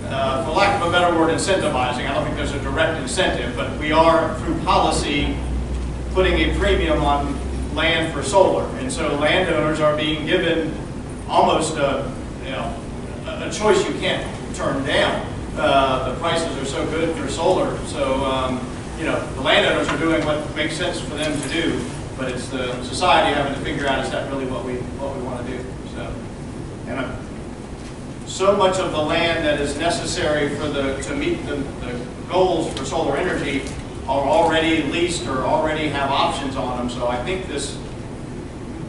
uh, for lack of a better word, incentivizing. I don't think there's a direct incentive, but we are, through policy, putting a premium on land for solar. And so landowners are being given almost a, you know, a choice you can't turn down. Uh, The prices are so good for solar, so, um, you know, the landowners are doing what makes sense for them to do, but it's the society having to figure out, is that really what we, what we want to do? So, and I'm so much of the land that is necessary for the, to meet the, the goals for solar energy are already leased or already have options on them, so I think this,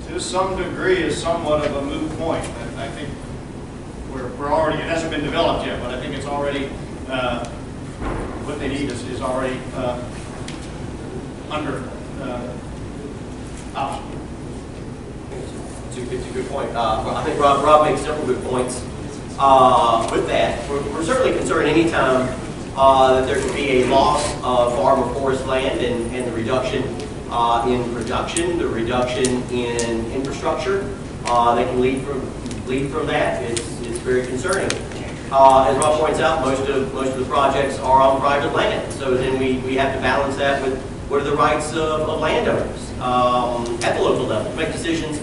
to some degree, is somewhat of a moot point. I I think we're, we're already, it hasn't been developed yet, but I think it's already, uh, what they need is, is already, uh, under, uh, option. It's a, it's a good point. Uh, I think Rob, Rob makes several good points. Uh, with that, we're, we're certainly concerned anytime, uh, there could be a loss of farm or forest land and, and the reduction, uh, in production, the reduction in infrastructure, uh, that can lead from, lead from that. It's, it's very concerning. Uh, as Rob points out, most of, most of the projects are on private land. So then we, we have to balance that with what are the rights of, of landowners, um, at the local level, to make decisions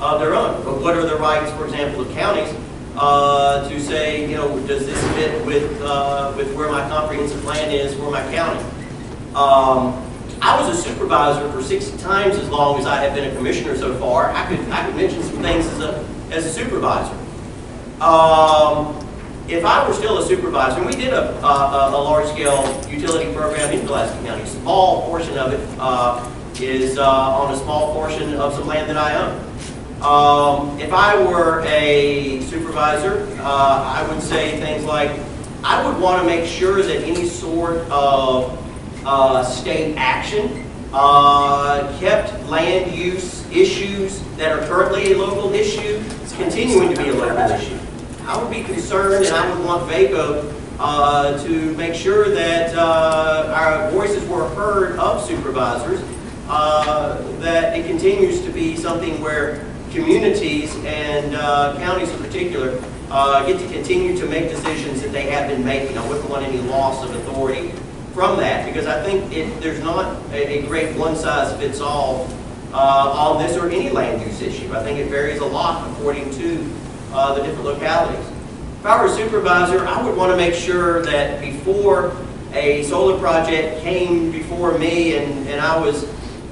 of their own. But what are the rights, for example, of counties uh, to say, you know, does this fit with, uh, with where my comprehensive plan is for my county? Um, I was a supervisor for six times as long as I have been a commissioner so far. I could, I could mention some things as a, as a supervisor. Um, if I were still a supervisor, and we did a, a, a large-scale utility program in Pulaski County, a small portion of it uh, is uh, on a small portion of some land that I own. Um, if I were a supervisor, uh, I would say things like, I would want to make sure that any sort of uh, state action uh, kept land use issues that are currently a local issue continuing to be a local issue. I would be concerned and I would want VACO uh, to make sure that uh, our voices were heard of supervisors, uh, that it continues to be something where communities and uh, counties in particular uh, get to continue to make decisions that they have been making. I wouldn't want any loss of authority from that because I think it, there's not a, a great one-size-fits-all uh, on this or any land use issue. I think it varies a lot according to uh, the different localities. If I were a supervisor, I would want to make sure that before a solar project came before me and, and I was,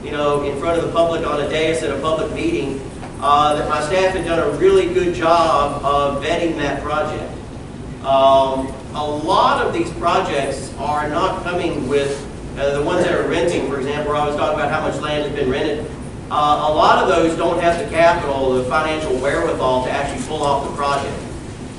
you know, in front of the public on a dais at a public meeting, uh, that my staff had done a really good job of vetting that project. Um, a lot of these projects are not coming with, uh, the ones that are renting, for example, I was talking about how much land has been rented. Uh, a lot of those don't have the capital, the financial wherewithal to actually pull off the project.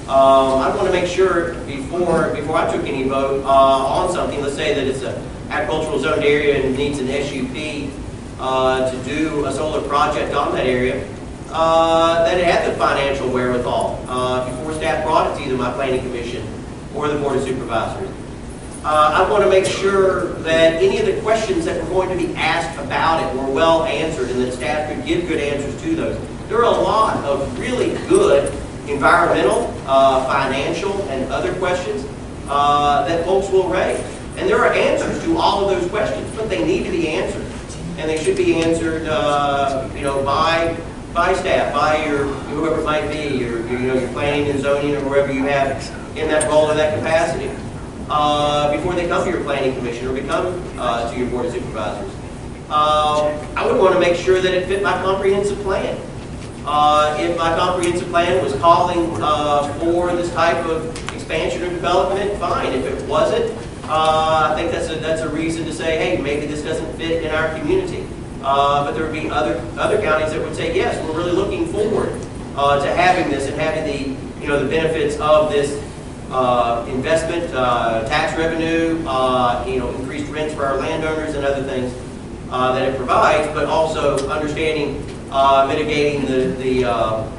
Um, I want to make sure before, before I took any vote uh, on something, let's say that it's a agricultural zoned area and needs an SUP uh, to do a solar project on that area, uh, that it had the financial wherewithal uh, before staff brought it to either my planning commission or the board of supervisors. Uh, I want to make sure that any of the questions that were going to be asked about it were well answered and that staff could give good answers to those. There are a lot of really good environmental, uh, financial, and other questions uh, that folks will raise. And there are answers to all of those questions, but they need to be answered. And they should be answered, uh, you know, by, by staff, by your, whoever it might be, your, you know, your planning and zoning or whoever you have in that role or that capacity, uh, before they come to your planning commission or become, uh, to your board of supervisors. Uh, I would want to make sure that it fit my comprehensive plan. Uh, If my comprehensive plan was calling uh, for this type of expansion or development, fine. If it wasn't, uh, I think that's a, that's a reason to say, hey, maybe this doesn't fit in our community. Uh, But there would be other, other counties that would say, yes, we're really looking forward uh, to having this and having the, you know, the benefits of this uh, investment, uh, tax revenue, uh, you know, increased rents for our landowners and other things uh, that it provides, but also understanding, mitigating the, the,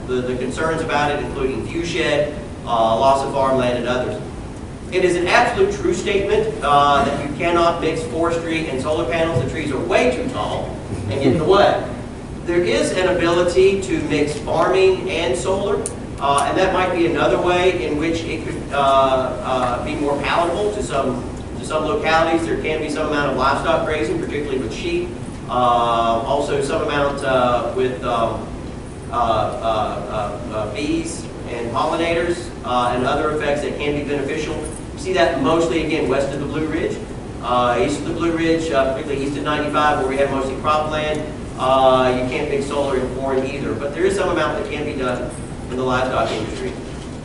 the the concerns about it, including viewshed, loss of farmland and others. It is an absolute true statement that you cannot mix forestry and solar panels. The trees are way too tall and get in the way. There is an ability to mix farming and solar, uh, and that might be another way in which it could uh, uh, be more palatable to some to some localities. There can be some amount of livestock grazing, particularly with sheep. Uh, also, some amount uh, with um, uh, bees and pollinators and other effects that can be beneficial. You see that mostly again west of the Blue Ridge, uh, east of the Blue Ridge, uh, particularly east of 95, where we have mostly cropland. Uh, you can't mix solar in corn either, but there is some amount that can be done in the livestock industry.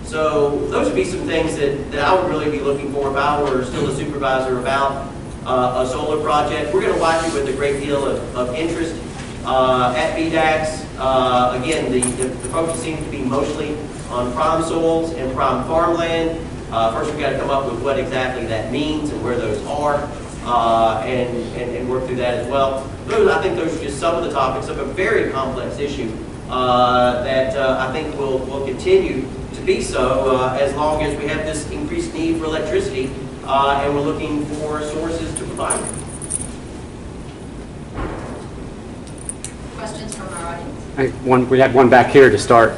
So those would be some things that, that I would really be looking for if I were still a supervisor about uh, a solar project. We're going to watch it with a great deal of, of interest uh, at VDACS. Uh, again, the, the, the focus seems to be mostly on prime soils and prime farmland. Uh, first, we've got to come up with what exactly that means and where those are, uh, and, and, and work through that as well. Those, I think those are just some of the topics of a very complex issue uh, that uh, I think will, will continue to be so uh, as long as we have this increased need for electricity uh, and we're looking for sources to provide it. Questions from our audience? Hey, One, we had one back here to start.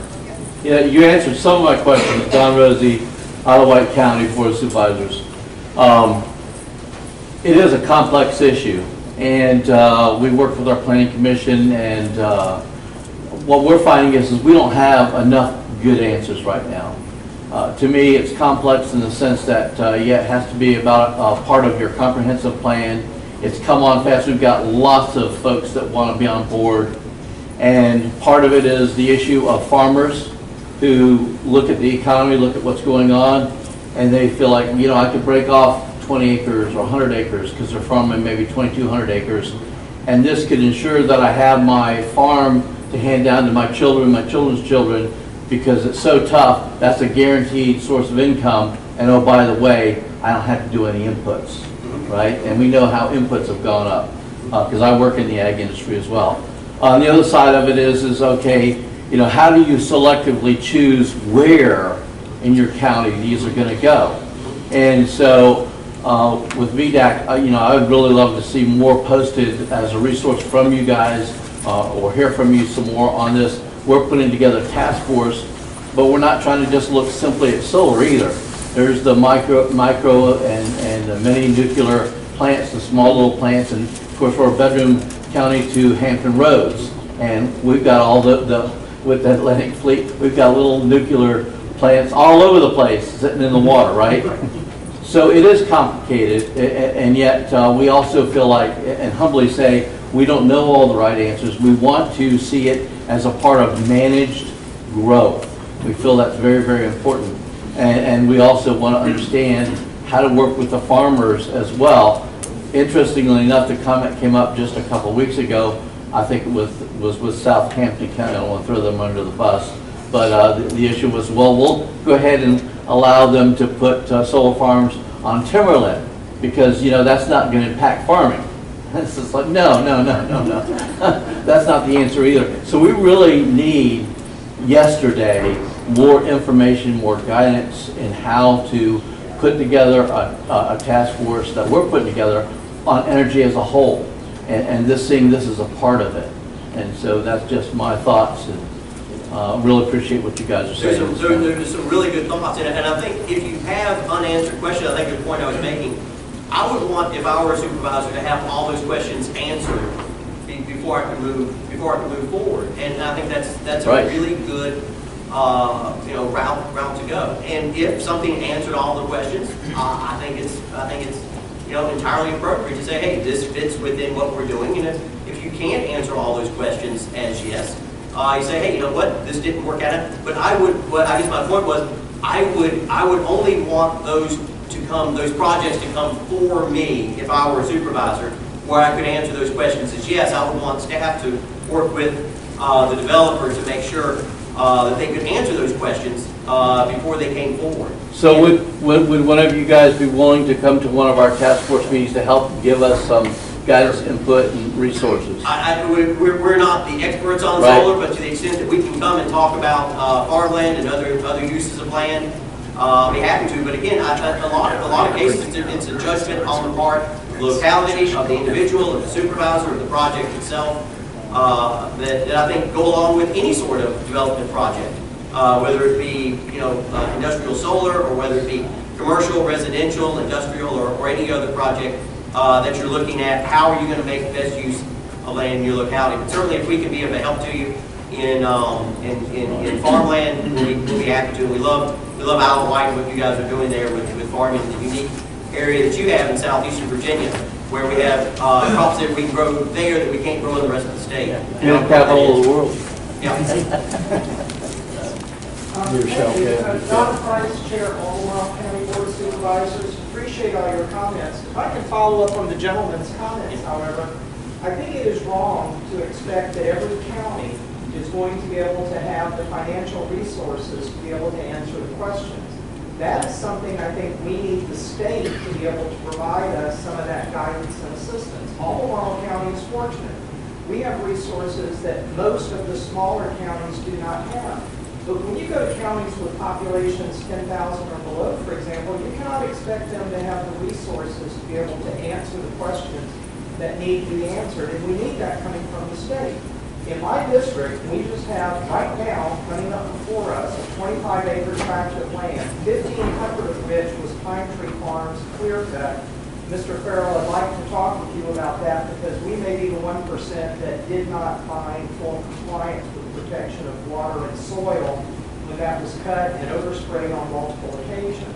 Yeah, you answered some of my questions, Don Rosie, Isle of Wight County Board of Supervisors. Um, It is a complex issue, and uh, we work with our planning commission, and uh, what we're finding is, is we don't have enough good answers right now. Uh, To me, it's complex in the sense that, uh, yeah, it has to be about a part of your comprehensive plan. It's come on fast, we've got lots of folks that want to be on board. And part of it is the issue of farmers who look at the economy, look at what's going on, and they feel like, you know, I could break off 20 acres or 100 acres because they're farming maybe 2,200 acres. And this could ensure that I have my farm to hand down to my children, my children's children, because it's so tough, that's a guaranteed source of income. And oh, by the way, I don't have to do any inputs, right? And we know how inputs have gone up, uh, because I work in the ag industry as well. On the other side of it is, is okay, you know, how do you selectively choose where in your county these are gonna go? And so, uh, with VDAC, uh, you know, I would really love to see more posted as a resource from you guys, uh, or hear from you some more on this. We're putting together a task force, but we're not trying to just look simply at solar either. There's the micro, micro and, and the mini nuclear plants, the small little plants, and of course, we're a bedroom county to Hampton Roads. And we've got all the, the, with the Atlantic Fleet, we've got little nuclear plants all over the place sitting in the water, right? (laughs) So it is complicated, and yet uh, we also feel like, and humbly say, we don't know all the right answers. We want to see it as a part of managed growth. We feel that's very, very important. And, and we also want to understand how to work with the farmers as well. Interestingly enough, the comment came up just a couple weeks ago, I think it was, was with Southampton County, I don't want to throw them under the bus. But uh, the, the issue was, well, we'll go ahead and allow them to put uh, solar farms on timberland, because, you know, that's not going to impact farming. (laughs) It's just like, no, no, no, no, no. (laughs) That's not the answer either. So we really need, yesterday, more information, more guidance in how to put together a, a a task force that we're putting together on energy as a whole. And, and this thing, this is a part of it. And so that's just my thoughts. And Uh, Really appreciate what you guys are There's saying. some, there- there's some really good thoughts, and, and I think if you have unanswered questions, I think the point I was making, I would want, if I were a supervisor, to have all those questions answered before I can move, before I can move forward. And I think that's, that's a Right. really good, uh, you know, route, route to go. And if something answered all the questions, uh, I think it's, I think it's, you know, entirely appropriate to say, hey, this fits within what we're doing. And if, if you can't answer all those questions as yes, uh, you say, hey, you know what, this didn't work out. But I would, what I guess my point was, I would, I would only want those to come, those projects to come for me if I were a supervisor, where I could answer those questions as yes, I would want staff to work with uh, the developer to make sure uh, that they could answer those questions uh, before they came forward. So would, would would one of you guys be willing to come to one of our task force meetings to help give us some guidance, input, and resources? I, I, we're, we're not the experts on Right. solar, but to the extent that we can come and talk about uh, farmland and other, other uses of land, uh, I'll be happy to. But again, I, I- a lot, of- a lot of cases, it's a- it's a judgment on the part, locality, of the individual, of the supervisor, of the project itself, uh, that, that I think go along with any sort of development project, uh, whether it be, you know, uh, industrial solar, or whether it be commercial, residential, industrial, or, or any other project uh, that you're looking at, how are you going to make the best use of land in your locality? But certainly, if we can be of a help to you in, um, in, in in farmland, we'll be, we'll be happy to. We love, we love Isle of Wight, and what you guys are doing there with, with farming, the unique area that you have in southeastern Virginia, where we have uh, crops that we can grow there that we can't grow in the rest of the state. Middle capital of the world. Yeah. (laughs) Yourself, Thank you. yeah. Uh, Donna Price, Chair, Albemarle County Board of Supervisors. Appreciate all your comments. If I can follow up on the gentleman's comments, however, I think it is wrong to expect that every county is going to be able to have the financial resources to be able to answer the questions. That is something I think we need the state to be able to provide us some of that guidance and assistance. Albemarle County is fortunate. We have resources that most of the smaller counties do not have. But when you go to counties with populations 10,000 or below, for example, you cannot expect them to have the resources to be able to answer the questions that need to be answered, and we need that coming from the state. In my district, we just have, right now, coming up before us, a 25 acre tract of land, 1,500 of which was Pine Tree Farms clear cut. Mr. Farrell, I'd like to talk with you about that because we may be the 1% that did not find full compliance with protection of water and soil when that was cut and oversprayed on multiple occasions.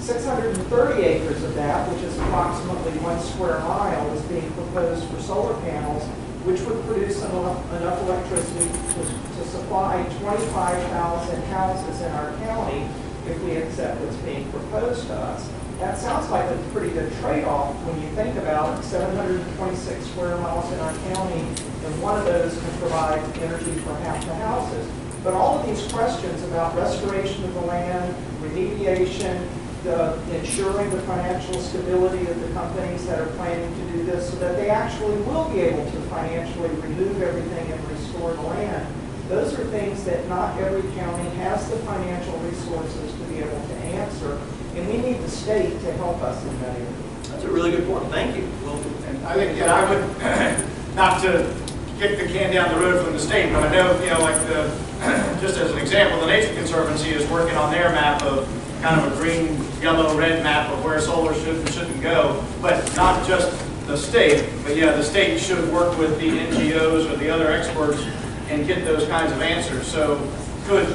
630 acres of that, which is approximately one square mile, is being proposed for solar panels, which would produce enough enough electricity to to supply 25,000 houses in our county if we accept what's being proposed to us. That sounds like a pretty good trade-off when you think about 726 square miles in our county, and one of those can provide energy for half the houses. But all of these questions about restoration of the land, remediation, the ensuring the financial stability of the companies that are planning to do this, so that they actually will be able to financially remove everything and restore the land, those are things that not every county has the financial resources to be able to answer, and we need the state to help us in that area. That's a really good point. Thank you. Well, And I think, that I would, (clears throat) not to kick the can down the road from the state, but I know, you know, like the, (clears throat) just as an example, the Nature Conservancy is working on their map of kind of a green, yellow, red map of where solar should and shouldn't go, but not just the state, but yeah, the state should work with the NGOs or the other experts and get those kinds of answers. So could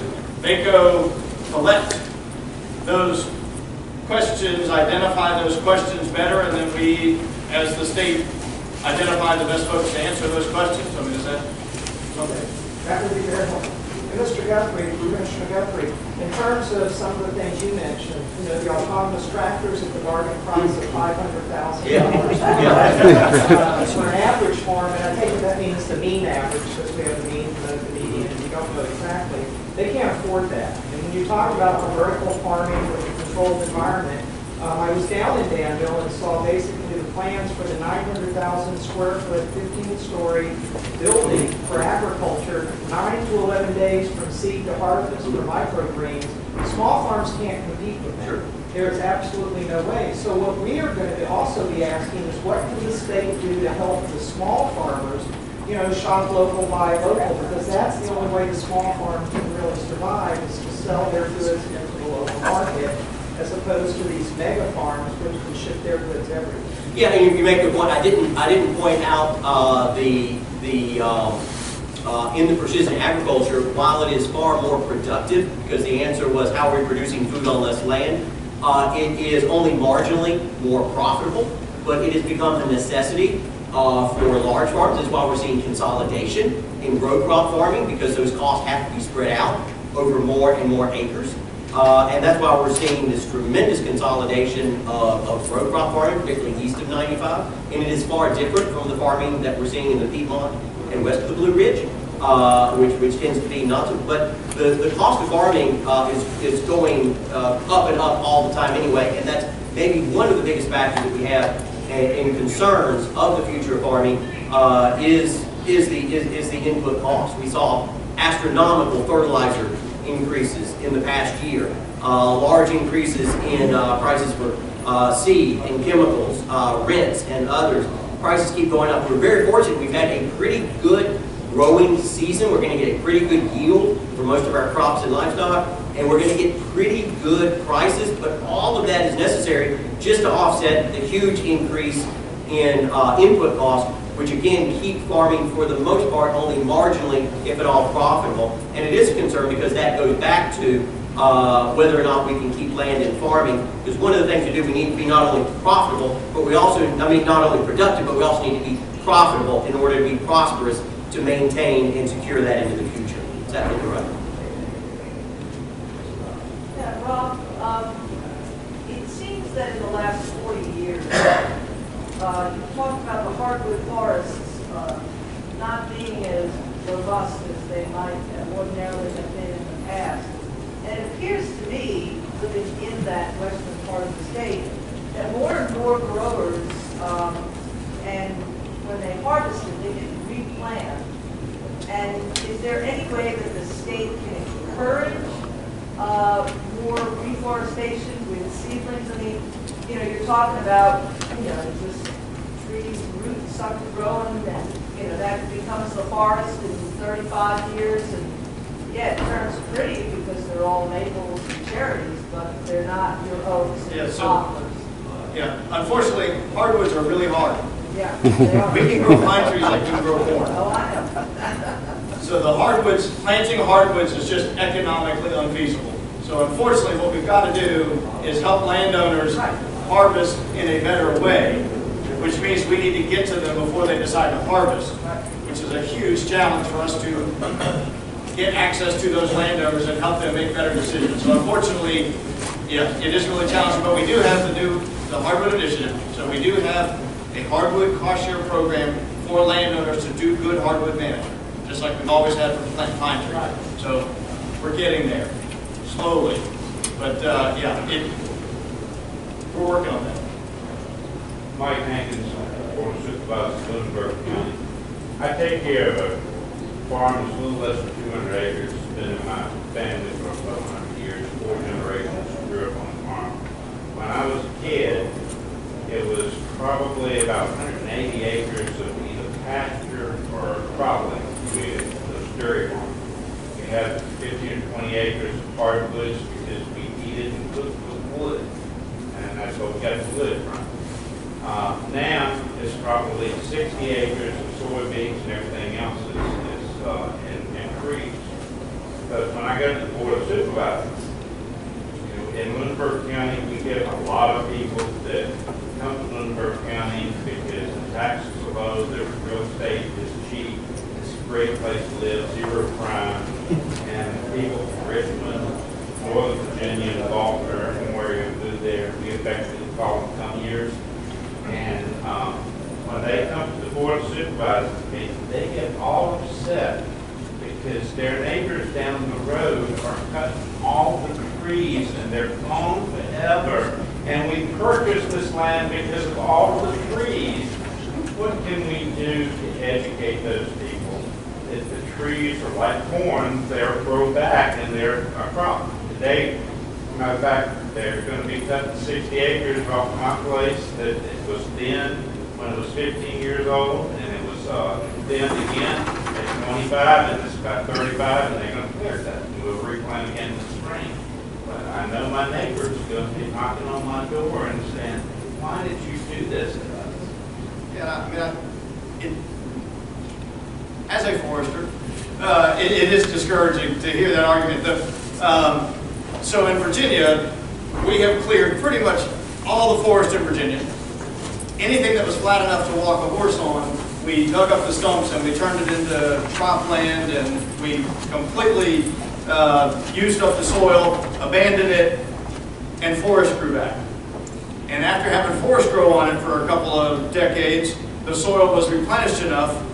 they go collect those questions, identify those questions better, and then we, as the state, identify the best folks to answer those questions? I mean, is that something? That would be very helpful. And Mr. Guthrie, Commissioner Guthrie, in terms of some of the things you mentioned, you know, the autonomous tractors at the bargain price of five hundred thousand dollars. (laughs) Uh, For an average farm, and I take it that means the mean average, because we have the mean, the median, and we don't know exactly, they can't afford that. And when you talk about the vertical farming with a controlled environment, um, I was down in Danville and saw basically the plans for the 900,000 square foot, 15-story building for agriculture, nine to 11 days from seed to harvest for microgreens. Small farms can't compete with that. There's absolutely no way. So what we are going to also be asking is what can the state do to help the small farmers you know, shop local, buy local, because that's the only way the small farm can really survive, is to sell their goods into the local market, as opposed to these mega farms which can ship their goods everywhere. Yeah, and you make good point. I didn't, I didn't point out uh, the, the, um, uh, in the precision agriculture, while it is far more productive, because the answer was how are we producing food on less land, uh, it is only marginally more profitable, but it has become a necessity uh, for large farms. That's why we're seeing consolidation in row crop farming, because those costs have to be spread out over more and more acres. Uh, and that's why we're seeing this tremendous consolidation of, of row crop farming, particularly east of 95. And it is far different from the farming that we're seeing in the Piedmont and west of the Blue Ridge, uh, which, which tends to be not so, but the, the cost of farming uh, is, is going uh, up and up all the time anyway. And that's maybe one of the biggest factors that we have in, concerns of the future of farming uh, is, is, the, is, is the input cost. We saw astronomical fertilizer increases in the past year, uh, large increases in uh, prices for uh, seed and chemicals, uh, rents and others. Prices keep going up. We're very fortunate. We've had a pretty good growing season. We're going to get a pretty good yield for most of our crops and livestock, and we're going to get pretty good prices, but all of that is necessary just to offset the huge increase in uh, input costs which again keep farming for the most part only marginally, if at all, profitable. And it is a concern because that goes back to uh, whether or not we can keep land in farming. Because one of the things to do, we need to be not only profitable, but we also, I mean, not only productive, but we also need to be profitable in order to be prosperous to maintain and secure that into the future. Is that right? Yeah, Rob, um, it seems that in the last 40 years, uh, you talked about the hardwood forests uh, not being as robust as they might have ordinarily have been in the past. And it appears to me, living in that western part of the state, that more and more growers, um, and when they harvested, they didn't replant. And is there any way that the state can encourage uh, more reforestation with seedlings? I mean, you know, you're talking about, you know, just trees, roots start growing, and, you know, that becomes the forest in 35 years, and, yeah, it turns pretty because they're all maples and cherries, but they're not your oaks Yeah, and so- poplars. Uh, yeah, unfortunately, hardwoods are really hard. Yeah. (laughs) We can grow pine trees like we can grow corn. Oh, I know. (laughs) So the hardwoods, planting hardwoods is just economically unfeasible. So unfortunately, what we've got to do is help landowners harvest in a better way, which means we need to get to them before they decide to harvest, which is a huge challenge for us to get access to those landowners and help them make better decisions. So unfortunately, yeah, it is really challenging, but we do have the new, the hardwood initiative. So we do have a hardwood cost share program for landowners to do good hardwood management, just like we've always had for plant pine trees. So we're getting there, slowly. But, uh, yeah, it, we're working on that. Mike Hankins, Board of Supervisors, Lunenburg County. I take care of a farm that's a little less than 200 acres. Been in my family for about 100 years, four generations grew up on the farm. When I was a kid, it was probably about 180 acres of either pasture or cropland with the dairy farm. We had 15 or 20 acres of hardwoods because we heated and cooked with wood, that's what we got the wood from. Uh, Now, it's probably 60 acres of soybeans and everything else is, is, uh, in, in trees. But when I go to the Board of Supervisors, you know, in Lunenburg County, we get a lot of people that come to Lunenburg County because the taxes are low, the real estate is cheap, it's a great place to live, zero crime, and people from Richmond, Northern Virginia, and There, we effectively call them come years. And um, when they come to the Board of Supervisors they get all upset because their neighbors down the road are cutting all the trees and they're gone forever. And we purchased this land because of all the trees. What can we do to educate those people? That the trees are like corn, they'll grow back and they're a crop. Today, matter of fact, they're going to be cutting 60 acres off my place that it was then, when it was 15 years old, and it was uh, condemned again at twenty-five, and it's about thirty-five, and they're gonna clear that, we'll reclaim again in the spring. But I know my neighbors gonna be knocking on my door and saying, why did you do this to us? Yeah, I mean, I, it, as a forester, uh, it, it is discouraging to hear that argument. The, um, so in Virginia, we have cleared pretty much all the forest in Virginia. Anything that was flat enough to walk a horse on, we dug up the stumps and we turned it into cropland and we completely uh, used up the soil, abandoned it, and forest grew back. And after having forest grow on it for a couple of decades, the soil was replenished enough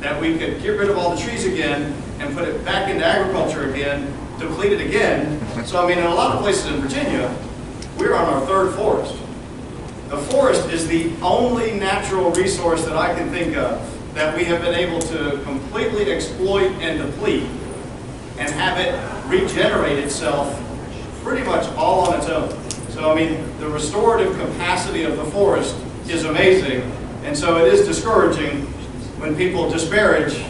that we could get rid of all the trees again and put it back into agriculture again, deplete it again. So I mean, in a lot of places in Virginia, we're on our third forest. The forest is the only natural resource that I can think of that we have been able to completely exploit and deplete and have it regenerate itself pretty much all on its own. So I mean, the restorative capacity of the forest is amazing. And so it is discouraging when people disparage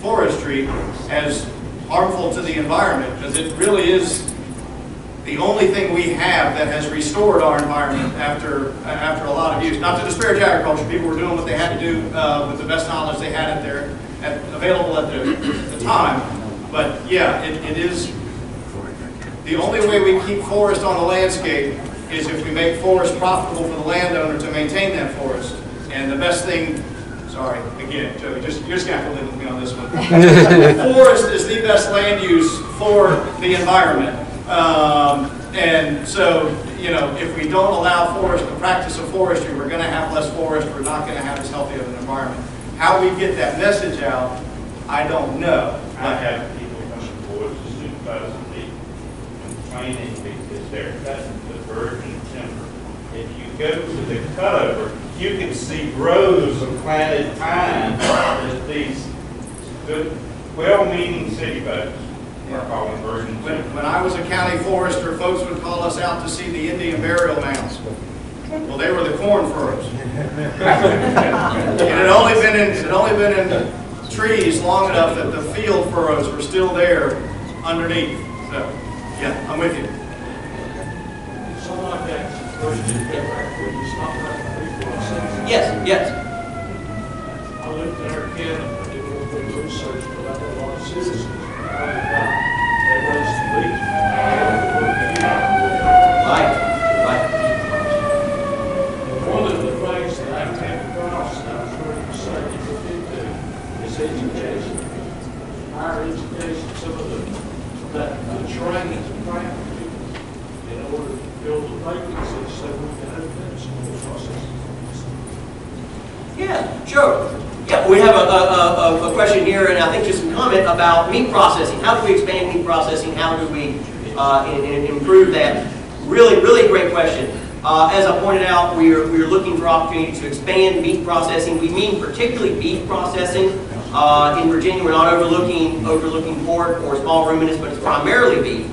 forestry as harmful to the environment because it really is the only thing we have that has restored our environment after after a lot of use. Not to disparage agriculture, people were doing what they had to do uh, with the best knowledge they had at their at, available at the, the time. But yeah, it, it is the only way we keep forest on the landscape is if we make forest profitable for the landowner to maintain that forest. And the best thing, sorry, again, Joey, just, you're just gonna have to live with me on this one. (laughs) Forest is the best land use for the environment. Um, and so, you know, if we don't allow forest, the practice of forestry, we're gonna have less forest, we're not gonna have as healthy of an environment. How we get that message out, I don't know. I have people coming forward to supervise me complaining because they're cutting the virgin timber. If you go to the cutover, you can see rows of planted pine that these good, well-meaning city folks are calling virgin When, when I was a county forester, folks would call us out to see the Indian burial mounds. Well, they were the corn furrows. (laughs) It had only been in, it had only been in trees long enough that the field furrows were still there underneath. So, yeah, I'm with you. Something like that, versus would you stop that before I say? Yes, yes. I lived in our county, I did a little bit of research, but I know a lot of citizens, Yeah, sure. Yeah, we have a, a, a, a question here, and I think just comment about meat processing. How do we expand meat processing? How do we uh, improve that? Really, really great question. Uh, as I pointed out, we are, we are looking for opportunities to expand meat processing. We mean particularly beef processing. Uh, in Virginia, we're not overlooking, overlooking pork or small ruminants, but it's primarily beef.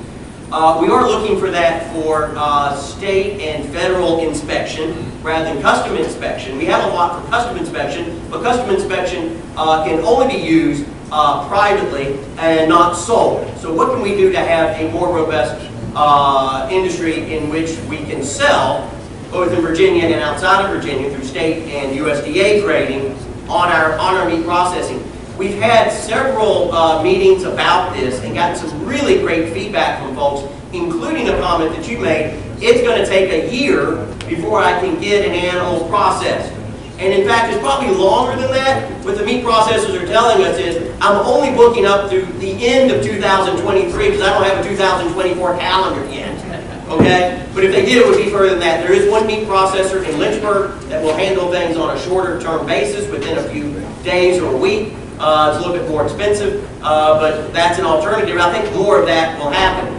Uh, we are looking for that for uh, state and federal inspection rather than custom inspection. We have a lot for custom inspection, but custom inspection uh, can only be used uh, privately and not sold. So what can we do to have a more robust uh, industry in which we can sell, both in Virginia and outside of Virginia, through state and USDA grading on our, on our meat processing? We've had several uh, meetings about this and gotten some really great feedback from folks, including a comment that you made. It's going to take a year before I can get an animal processed. And in fact, it's probably longer than that. What the meat processors are telling us is, I'm only booking up through the end of 2023 because I don't have a 2024 calendar yet. Okay? But if they did, it would be further than that. There is one meat processor in Lynchburg that will handle things on a shorter term basis within a few days or a week. Uh, it's a little bit more expensive, uh, but that's an alternative. I think more of that will happen.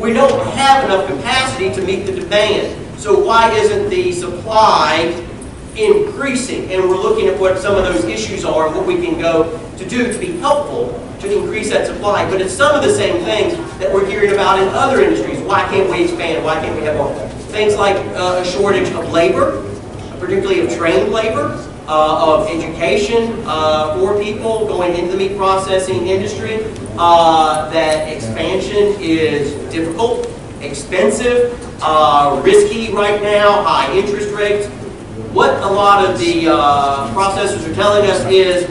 We don't have enough capacity to meet the demand. So why isn't the supply increasing? And we're looking at what some of those issues are and what we can go to do to be helpful to increase that supply. But it's some of the same things that we're hearing about in other industries. Why can't we expand? Why can't we have more? Things like uh, a shortage of labor, particularly of trained labor. uh, of education uh, for people going into the meat processing industry, uh, that expansion is difficult, expensive, uh, risky right now, high interest rates. What a lot of the uh, processors are telling us is,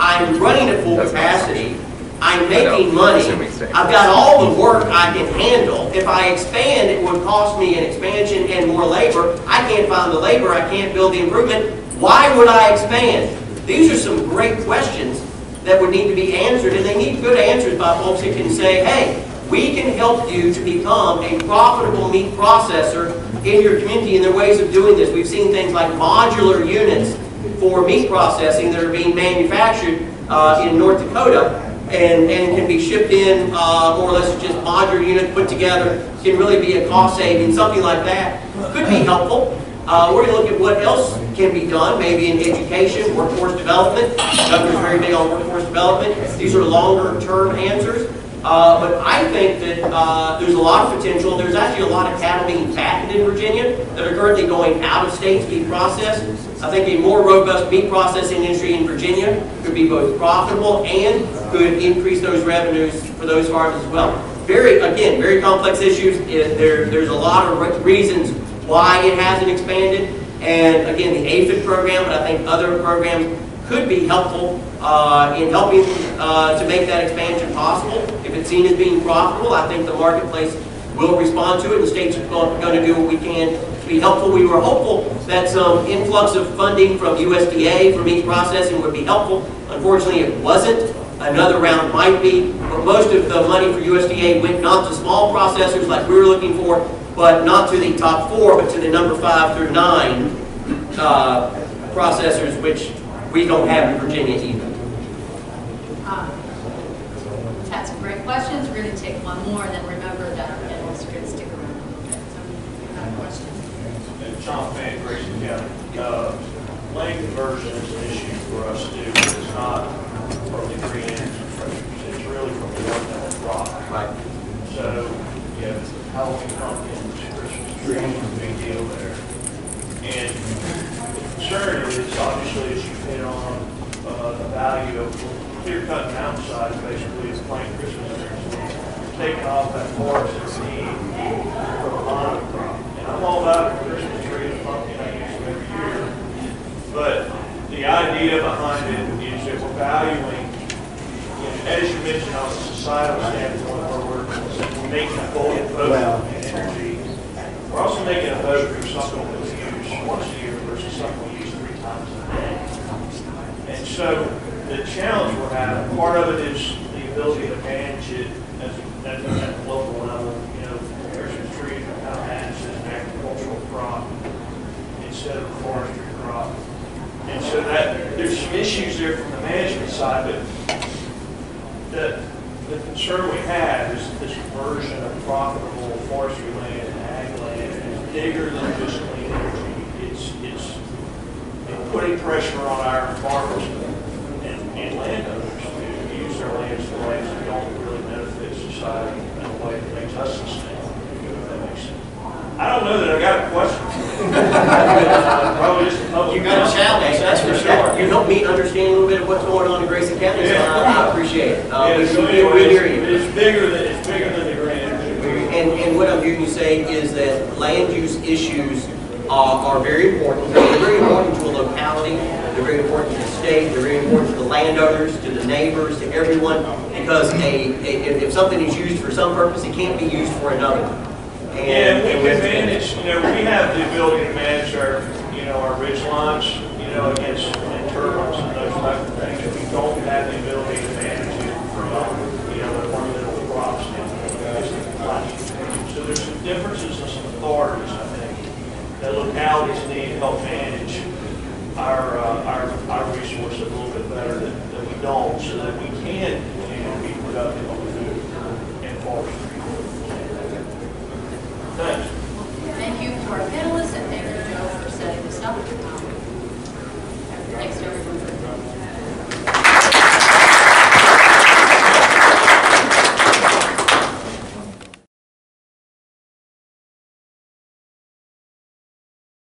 I'm running at full capacity, I'm making money, I've got all the work I can handle. If I expand, it would cost me an expansion and more labor. I can't find the labor, I can't build the improvement. Why would I expand? These are some great questions that would need to be answered, and they need good answers by folks that can say, hey, we can help you to become a profitable meat processor in your community, and there are ways of doing this. We've seen things like modular units for meat processing that are being manufactured uh, in North Dakota and, and can be shipped in uh, more or less just modular units put together, can really be a cost saving, something like that could be helpful. Uh, we're going to look at what else can be done, maybe in education, workforce development. Governor's very big on workforce development. These are longer term answers. Uh, but I think that uh, there's a lot of potential. There's actually a lot of cattle being fattened in Virginia that are currently going out of state to be processed. I think a more robust meat processing industry in Virginia could be both profitable and could increase those revenues for those farms as well. Very, again, very complex issues. It- There, there's a lot of re- reasons why it hasn't expanded. And again, the AFID program, but I think other programs could be helpful uh, in helping uh, to make that expansion possible. If it's seen as being profitable, I think the marketplace will respond to it. The state's are going to do what we can to be helpful. We were hopeful that some influx of funding from USDA for meat processing would be helpful. Unfortunately, it wasn't. Another round might be, but most of the money for USDA went not to small processors like we were looking for, but not to the top four, but to the number five through nine uh, processors, which we don't have in Virginia either. Um, We've had some great questions. We're going to take one more, and then remember that our panelists are going to stick around a little bit. So, if you have questions. And John Fan, Grayson County. Uh, Land conversion is an issue for us too. It's not from the green infrastructure. It's really from the ornamental rock. Right. So, you have Halloween pumpkins, Christmas trees, big deal there. And the concern is obviously as you hit on uh, the value of clear cut mountainside, basically is playing Christmas trees. Taking off that forest that's need for a monocrop. And I'm all about a Christmas tree and pumpkin, I use them every year. But the idea behind it is that we're valuing, know, as you mentioned on a societal standpoint, where we're making a vote vote on energy. We're also making a vote for something that we use once a year versus something we use three times a day. And so the challenge we're having, part of it is the ability to manage it as, as at the local level. You know, Christmas trees are kind of managed as an agricultural crop instead of a forestry crop. And so that, there's some issues there from the management side, but the, the concern we have is this conversion of profitable forestry land and ag land is bigger than just clean energy. It's, it's putting pressure on our farmers and, and landowners to use their lands in ways that don't really benefit society in a way that makes us sustainable, if that makes sense. I don't know that I got a question. (laughs) Probably just a public You got a challenge, that's for sure. You Yeah, helped me understand a little bit of what's going on in Grayson County, so I I appreciate it. Uh, we- so we- anyway, We hear you. it's bigger than, it's bigger than the grant. And, and what I'm hearing you say is that land use issues are, are very important. They're very important to a locality, they're very important to the state, they're very important to the landowners, to the neighbors, to everyone, because a, a- if, if something is used for some purpose, it can't be used for another. Yeah, And- we and can manage, you know, we have the ability to manage our, you know, our ridge lines, you know, against and turbines and those type of things. If We don't have the ability to manage it from, you know, the ornamental crops. So there's some differences in some authorities, I think, that localities need help manage our, uh, our, our resources a little bit better than, than we don't, so that we can continue to be productive on the food and forestry. Thanks. Thank you to our panelists, and thank you, Joe, for setting this up. Um, Thanks everyone